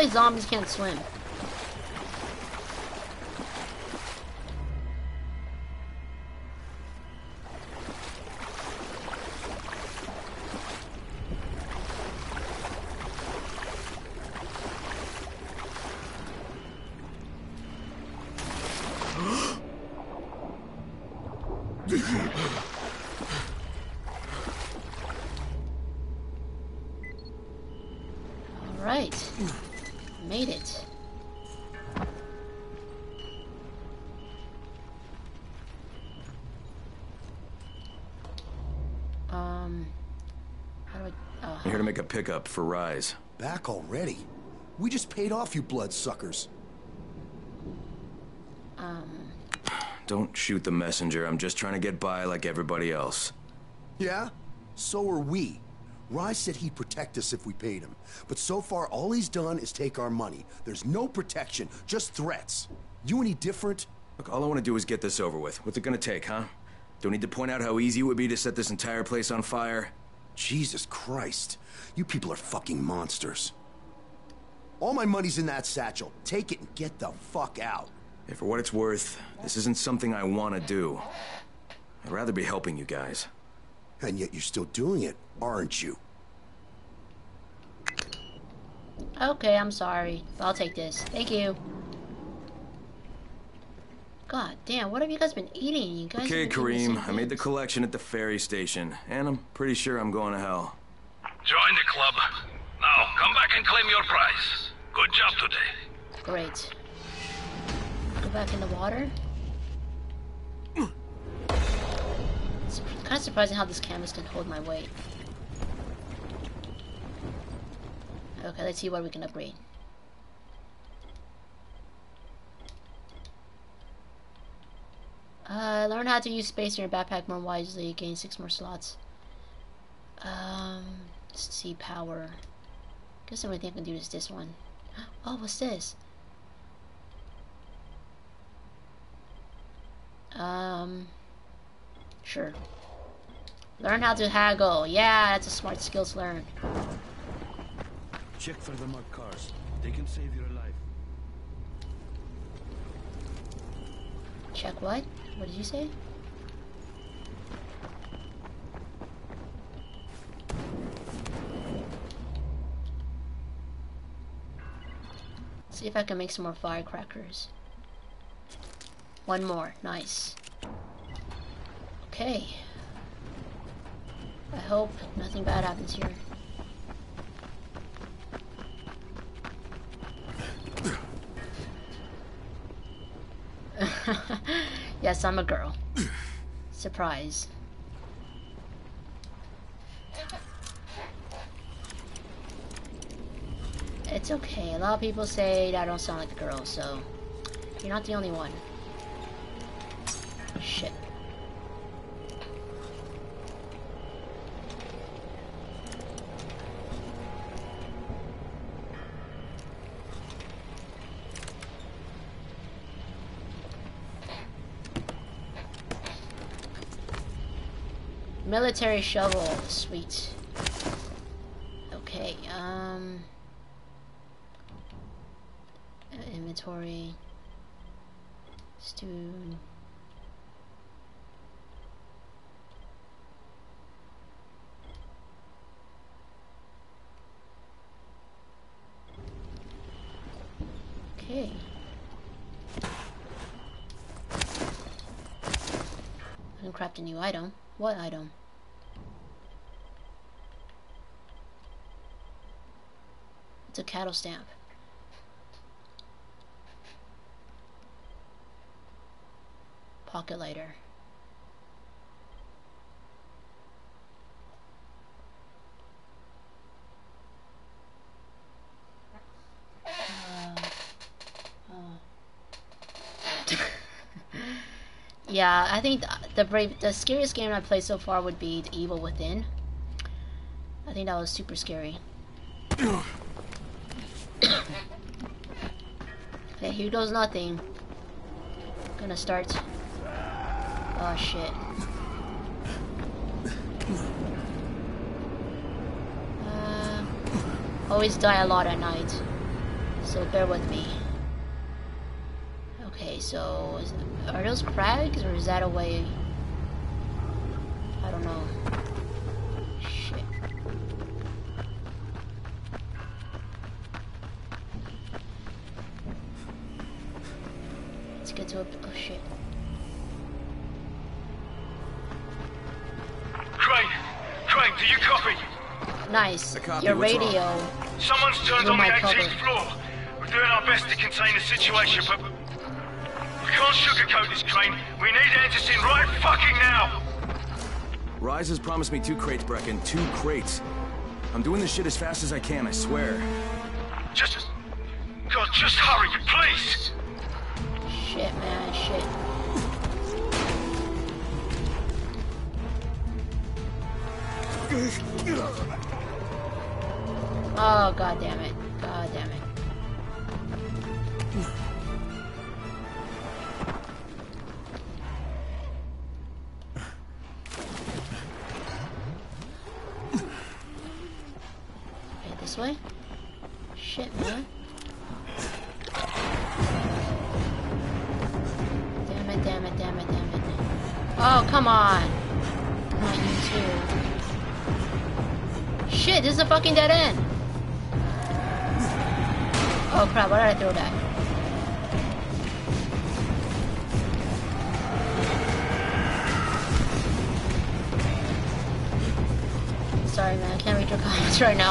Hopefully zombies can't swim. Alright. Made it. Um, how do I? Oh. I'm here to make a pickup for Rais. Back already? We just paid off you bloodsuckers. Um, Don't shoot the messenger. I'm just trying to get by like everybody else. Yeah? So are we. Rais said he'd protect us if we paid him. But so far, all he's done is take our money. There's no protection, just threats. You any different? Look, all I want to do is get this over with. What's it gonna take, huh? Don't need to point out how easy it would be to set this entire place on fire. Jesus Christ. You people are fucking monsters. All my money's in that satchel. Take it and get the fuck out. Hey, for what it's worth, this isn't something I want to do. I'd rather be helping you guys. And yet you're still doing it, aren't you? okay, I'm sorry. I'll take this. Thank you. God damn, what have you guys been eating? You guys Okay, have been eating the Karim, I made the collection at the ferry station, and I'm pretty sure I'm going to hell. Join the club. Now, come back and claim your prize. Good job today. Great. Go back in the water. It's kind of surprising how this canvas can hold my weight. Okay, let's see what we can upgrade. Uh, learn how to use space in your backpack more wisely. Gain six more slots. Um, let's see power. Guess the only thing I can do is this one. Oh, what's this? Um, sure. Learn how to haggle. Yeah, that's a smart skill to learn. Check for the marked cars. They can save your life. Check what? What did you say? See if I can make some more firecrackers. One more. Nice. Okay. I hope nothing bad happens here. yes, I'm a girl. Surprise. It's okay. A lot of people say I don't sound like a girl, so you're not the only one. Shit. Military shovel, sweet. Okay, um... Inventory. Stew. Okay. I craft a new item. What item? It's a cattle stamp. Pocket lighter. Uh, uh. yeah, I think the, the brave, the scariest game I played so far would be The Evil Within. I think that was super scary. okay, here goes nothing. Gonna start. Oh shit. Uh, always die a lot at night, so bear with me. Okay, so is, are those crags or is that a way? I don't know. Nice. copy. Your What's wrong? radio. Someone's turned Blew on the my 18th cover. floor. We're doing our best to contain the situation, but we can't sugarcoat this, Crane. We need antizin right fucking now. Rais has promised me two crates, Brecken. Two crates. I'm doing this shit as fast as I can, I swear. Just, God, just hurry, please. Shit, man. Shit. Oh god damn it.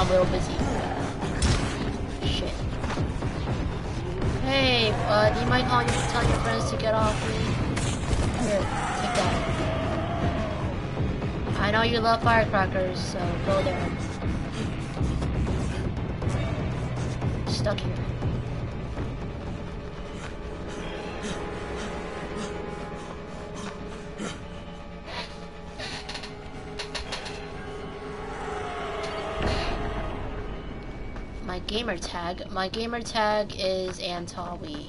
Little busy. Shit. Hey, do you mind calling your, telling your friends to get off me? Here, take that. I know you love firecrackers, so go there. My gamer tag. My gamer tag is Antawi.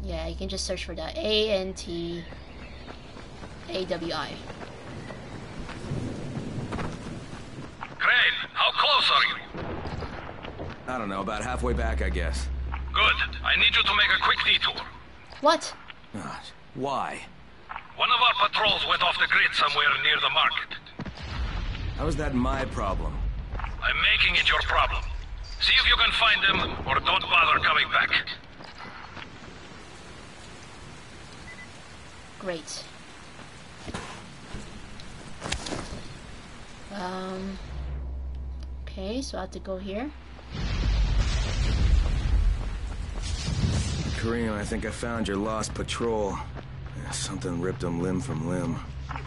Yeah, you can just search for that. A N T A W I. Crane, how close are you? I don't know, about halfway back, I guess. Good. I need you to make a quick detour. What? God, why? One of our patrols went off the grid somewhere near the market. How is that my problem? I'm making it your problem. See if you can find them, or don't bother coming back. Great. Um. Okay, so I have to go here. Karim, I think I found your lost patrol. Yeah, something ripped them limb from limb.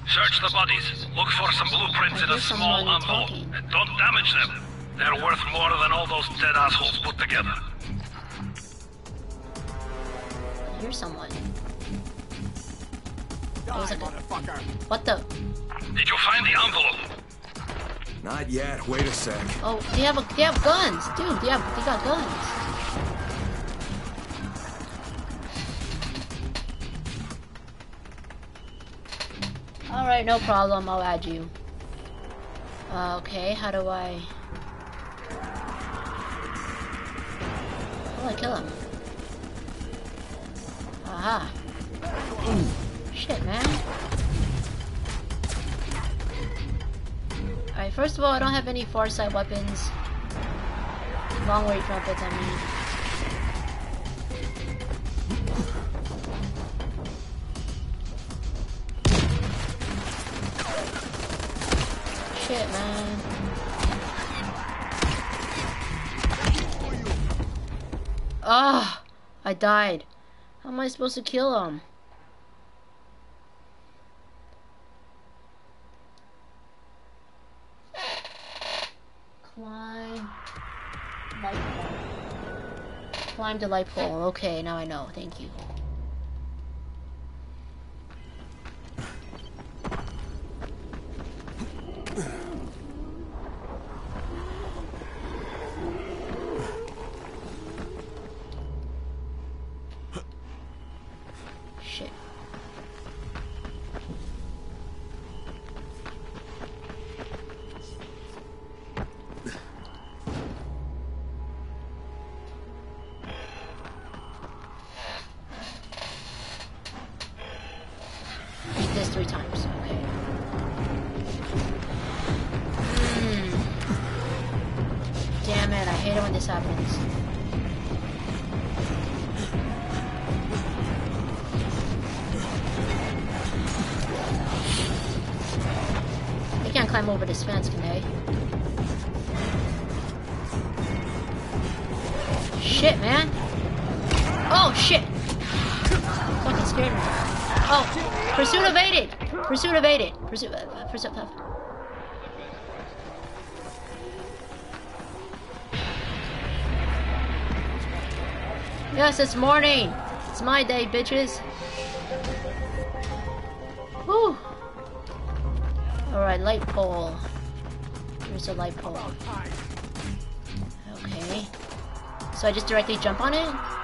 Search the bodies. Look for some blueprints in a small envelope. And don't damage them. They're worth more than all those dead assholes put together. I hear someone. That was like What the? Did you find the envelope? Not yet. Wait a sec. Oh, they have a, they have guns, dude. They have they got guns. All right, no problem. I'll add you. Uh, okay, how do I? How do I kill him? Aha. Shit, man. Alright, first of all, I don't have any far side weapons. Long range weapons, I mean. Ah, I died. How am I supposed to kill him? Climb. Light pole. Climb the light pole. Okay, now I know. Thank you. Morning. It's my day, bitches. Whew. Alright, light pole. Here's a light pole. Okay. So I just directly jump on it?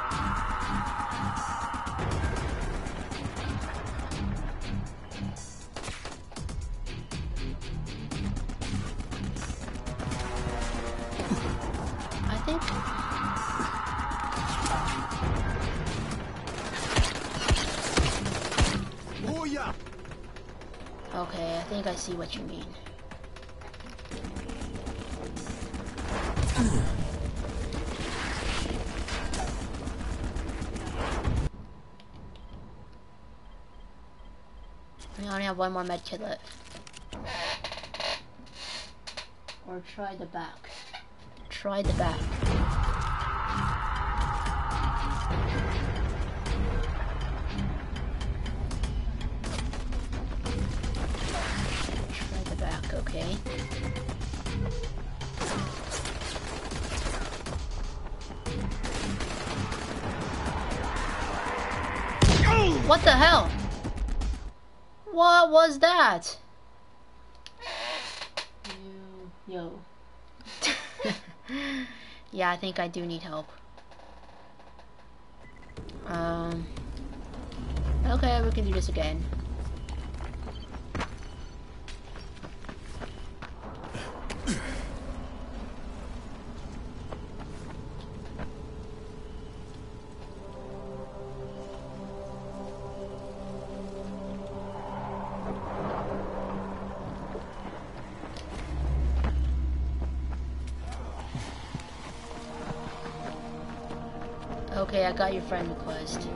One more med kit left. Or try the back. Try the back. Try the back, okay. What the hell? What was that? Yo. yeah, I think I do need help. Um. Okay, we can do this again. I got your friend request.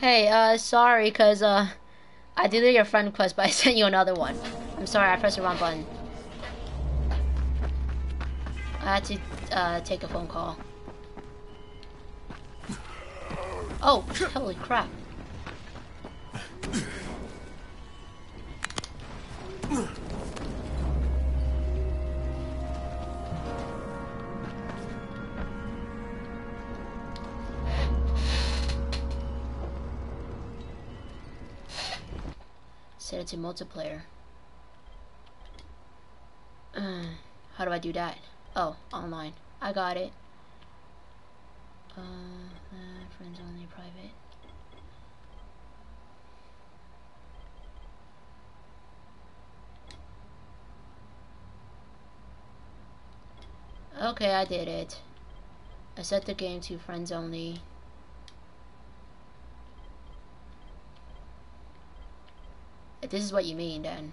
Hey, uh, sorry, cause uh, I deleted your friend request, but I sent you another one. I'm sorry, I pressed the wrong button. I had to uh, take a phone call. Oh, holy crap. Set it to multiplayer. Uh, how do I do that? Oh, online. I got it. Uh, uh, friends only private. Okay, I did it. I set the game to friends only. If this is what you mean, then.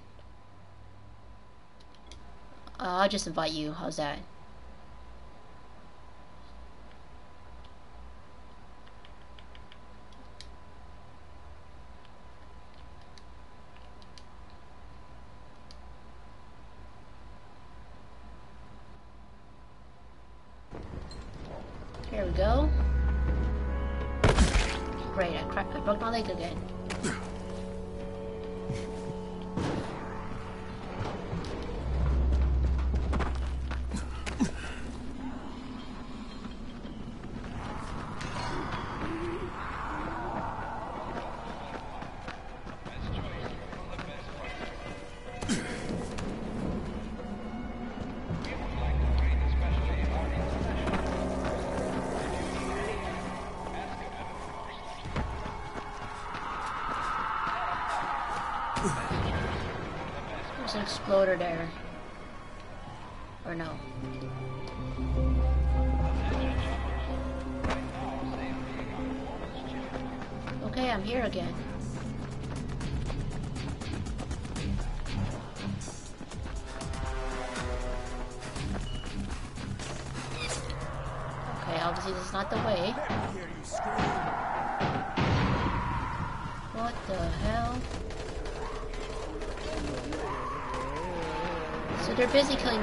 Uh, I'll just invite you. How's that?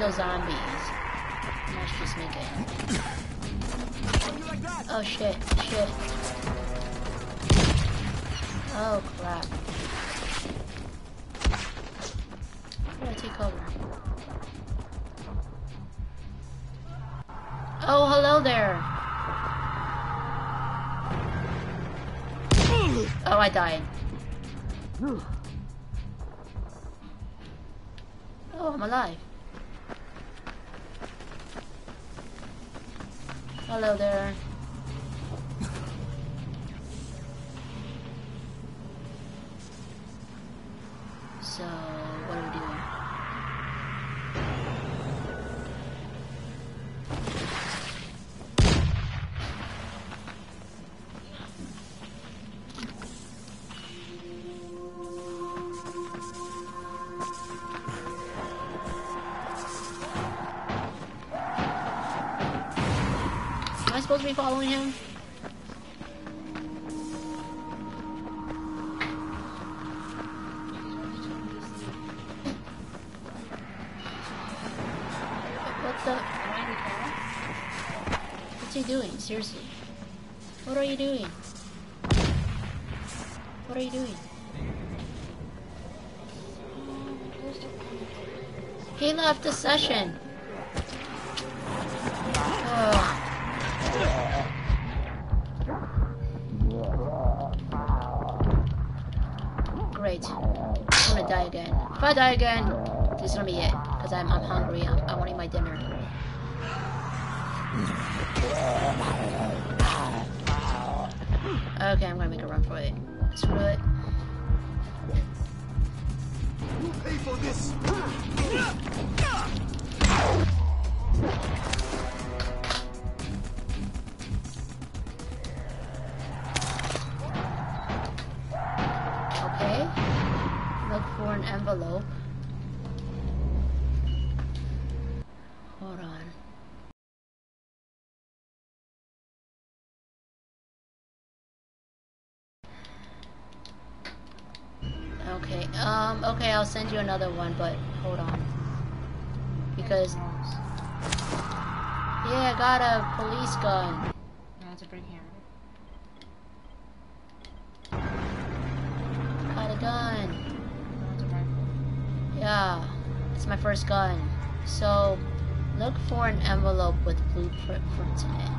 Those zombies. Let's just make it. Oh shit, shit. Oh crap. I'm gonna take over. Oh, hello there. Oh, I died. Oh, I'm alive. Hello there. Following him? I'll send you another one, but hold on. Because... Yeah, I got a police gun. That's a big hammer. Got a gun. Yeah, it's my first gun. So, look for an envelope with blueprints in it.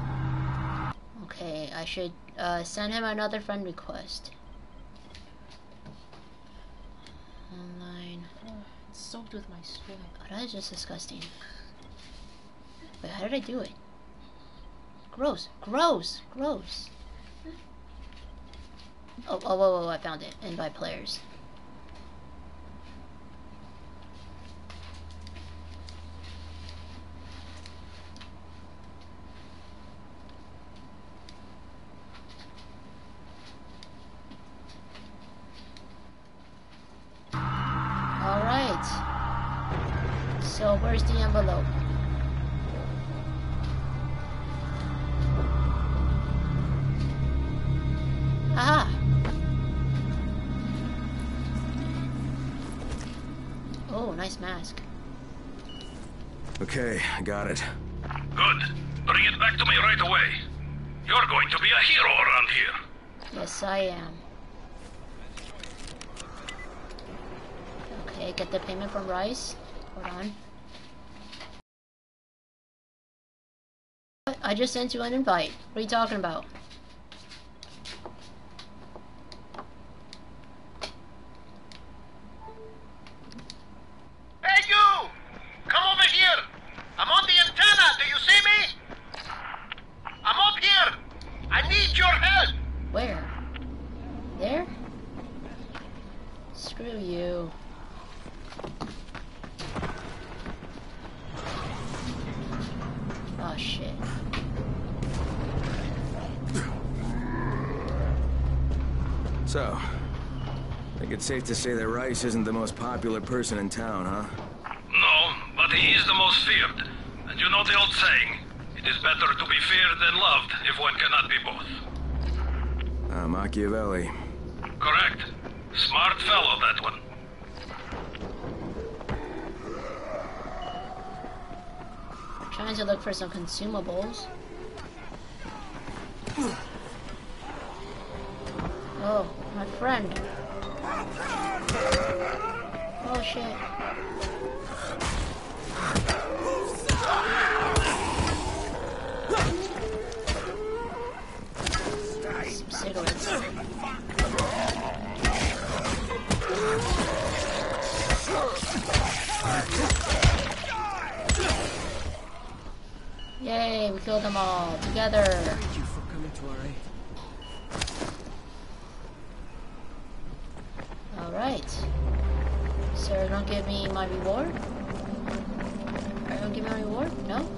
Okay, I should uh, send him another friend request. Online. Oh, with my sweat. Oh, that is just disgusting. Wait, how did I do it? Gross, gross, gross. Oh, oh, whoa, whoa, I found it. And by players. Got it. Good. Bring it back to me right away. You're going to be a hero around here. Yes, I am. Okay, get the payment from Rais. Hold on. I just sent you an invite. What are you talking about? Hey, you! Come over here! I'm on the antenna, do you see me? I'm up here! I need your help! Where? There? Screw you. Oh shit. So, I think it's safe to say that Rais isn't the most popular person in town, huh? No, but he is the most feared. And you know the old saying, it is better to be feared than loved if one cannot be both. Uh, Machiavelli. Correct. Smart fellow, that one. trying to look for some consumables. Oh, my friend. Oh shit. Some cigarettes. Yay, we killed them all together. Thank you for coming to our aid. Alright. Sir, don't give me my reward? Are you gonna give me my reward? No?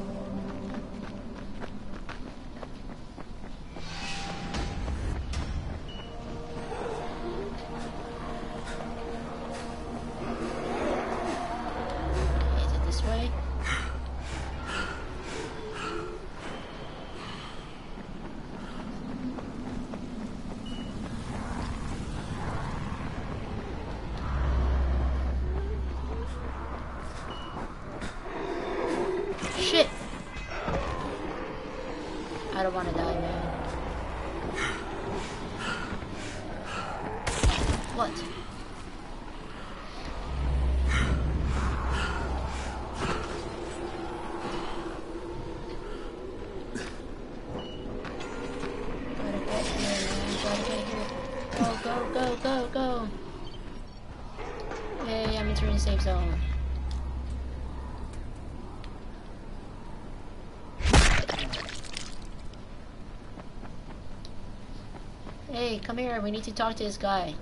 Hey, come here. We need to talk to this guy.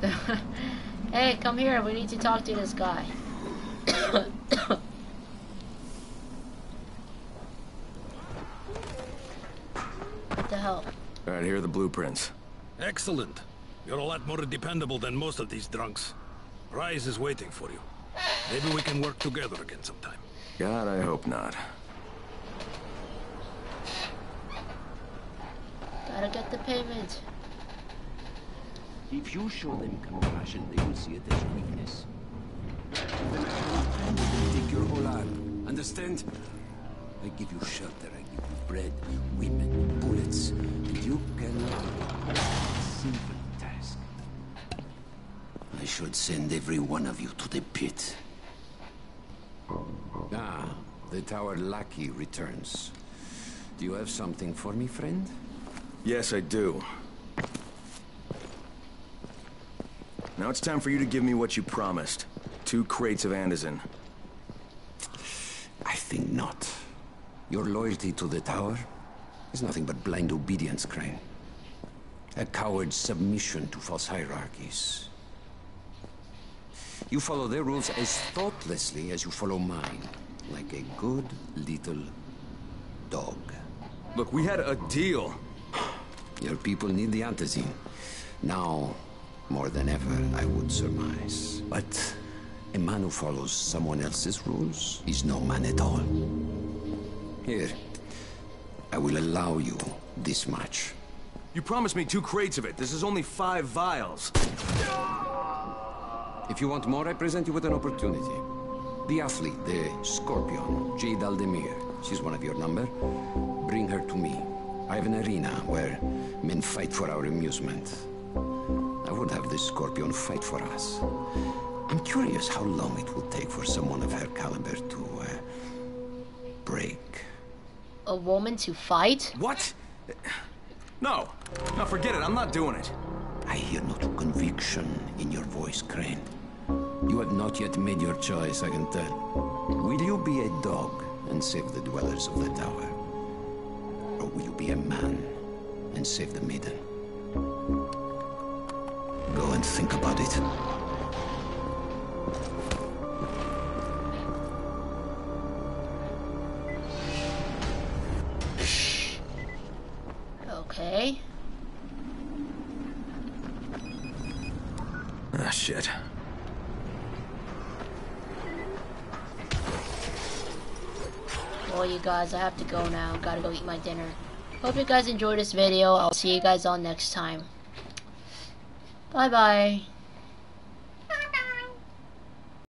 hey, come here. We need to talk to this guy. what the hell? Alright, here are the blueprints. Excellent. You're a lot more dependable than most of these drunks. Rais is waiting for you. Maybe we can work together again sometime. God, I hope not. Gotta get the payment. If you show them compassion, they will see it as weakness. I can take your whole arm. Understand? I give you shelter, I give you bread, women, bullets, and you can... Simple task. I should send every one of you to the pit. Ah, the tower lackey returns. Do you have something for me, friend? Yes, I do. Now it's time for you to give me what you promised. Two crates of antizin. I think not. Your loyalty to the tower is nothing but blind obedience, Crane. A coward's submission to false hierarchies. You follow their rules as thoughtlessly as you follow mine. Like a good little dog. Look, we had a deal. Your people need the antizin. Now, more than ever, I would surmise. But a man who follows someone else's rules is no man at all. Here, I will allow you this much. You promised me two crates of it. This is only five vials. If you want more, I present you with an opportunity. The athlete, the Scorpion, Jade Aldemir. She's one of your number. Bring her to me. I have an arena where men fight for our amusement. I would have this Scorpion fight for us. I'm curious how long it will take for someone of her caliber to, uh, break. A woman to fight? What? No. No, forget it. I'm not doing it. I hear no conviction in your voice, Crane. You have not yet made your choice, I can tell. Will you be a dog and save the dwellers of the tower? Or will you be a man and save the maiden? Go and think about it. Okay. Ah, shit. You guys, I have to go now. Gotta go eat my dinner. Hope you guys enjoyed this video. I'll see you guys all next time. Bye-bye.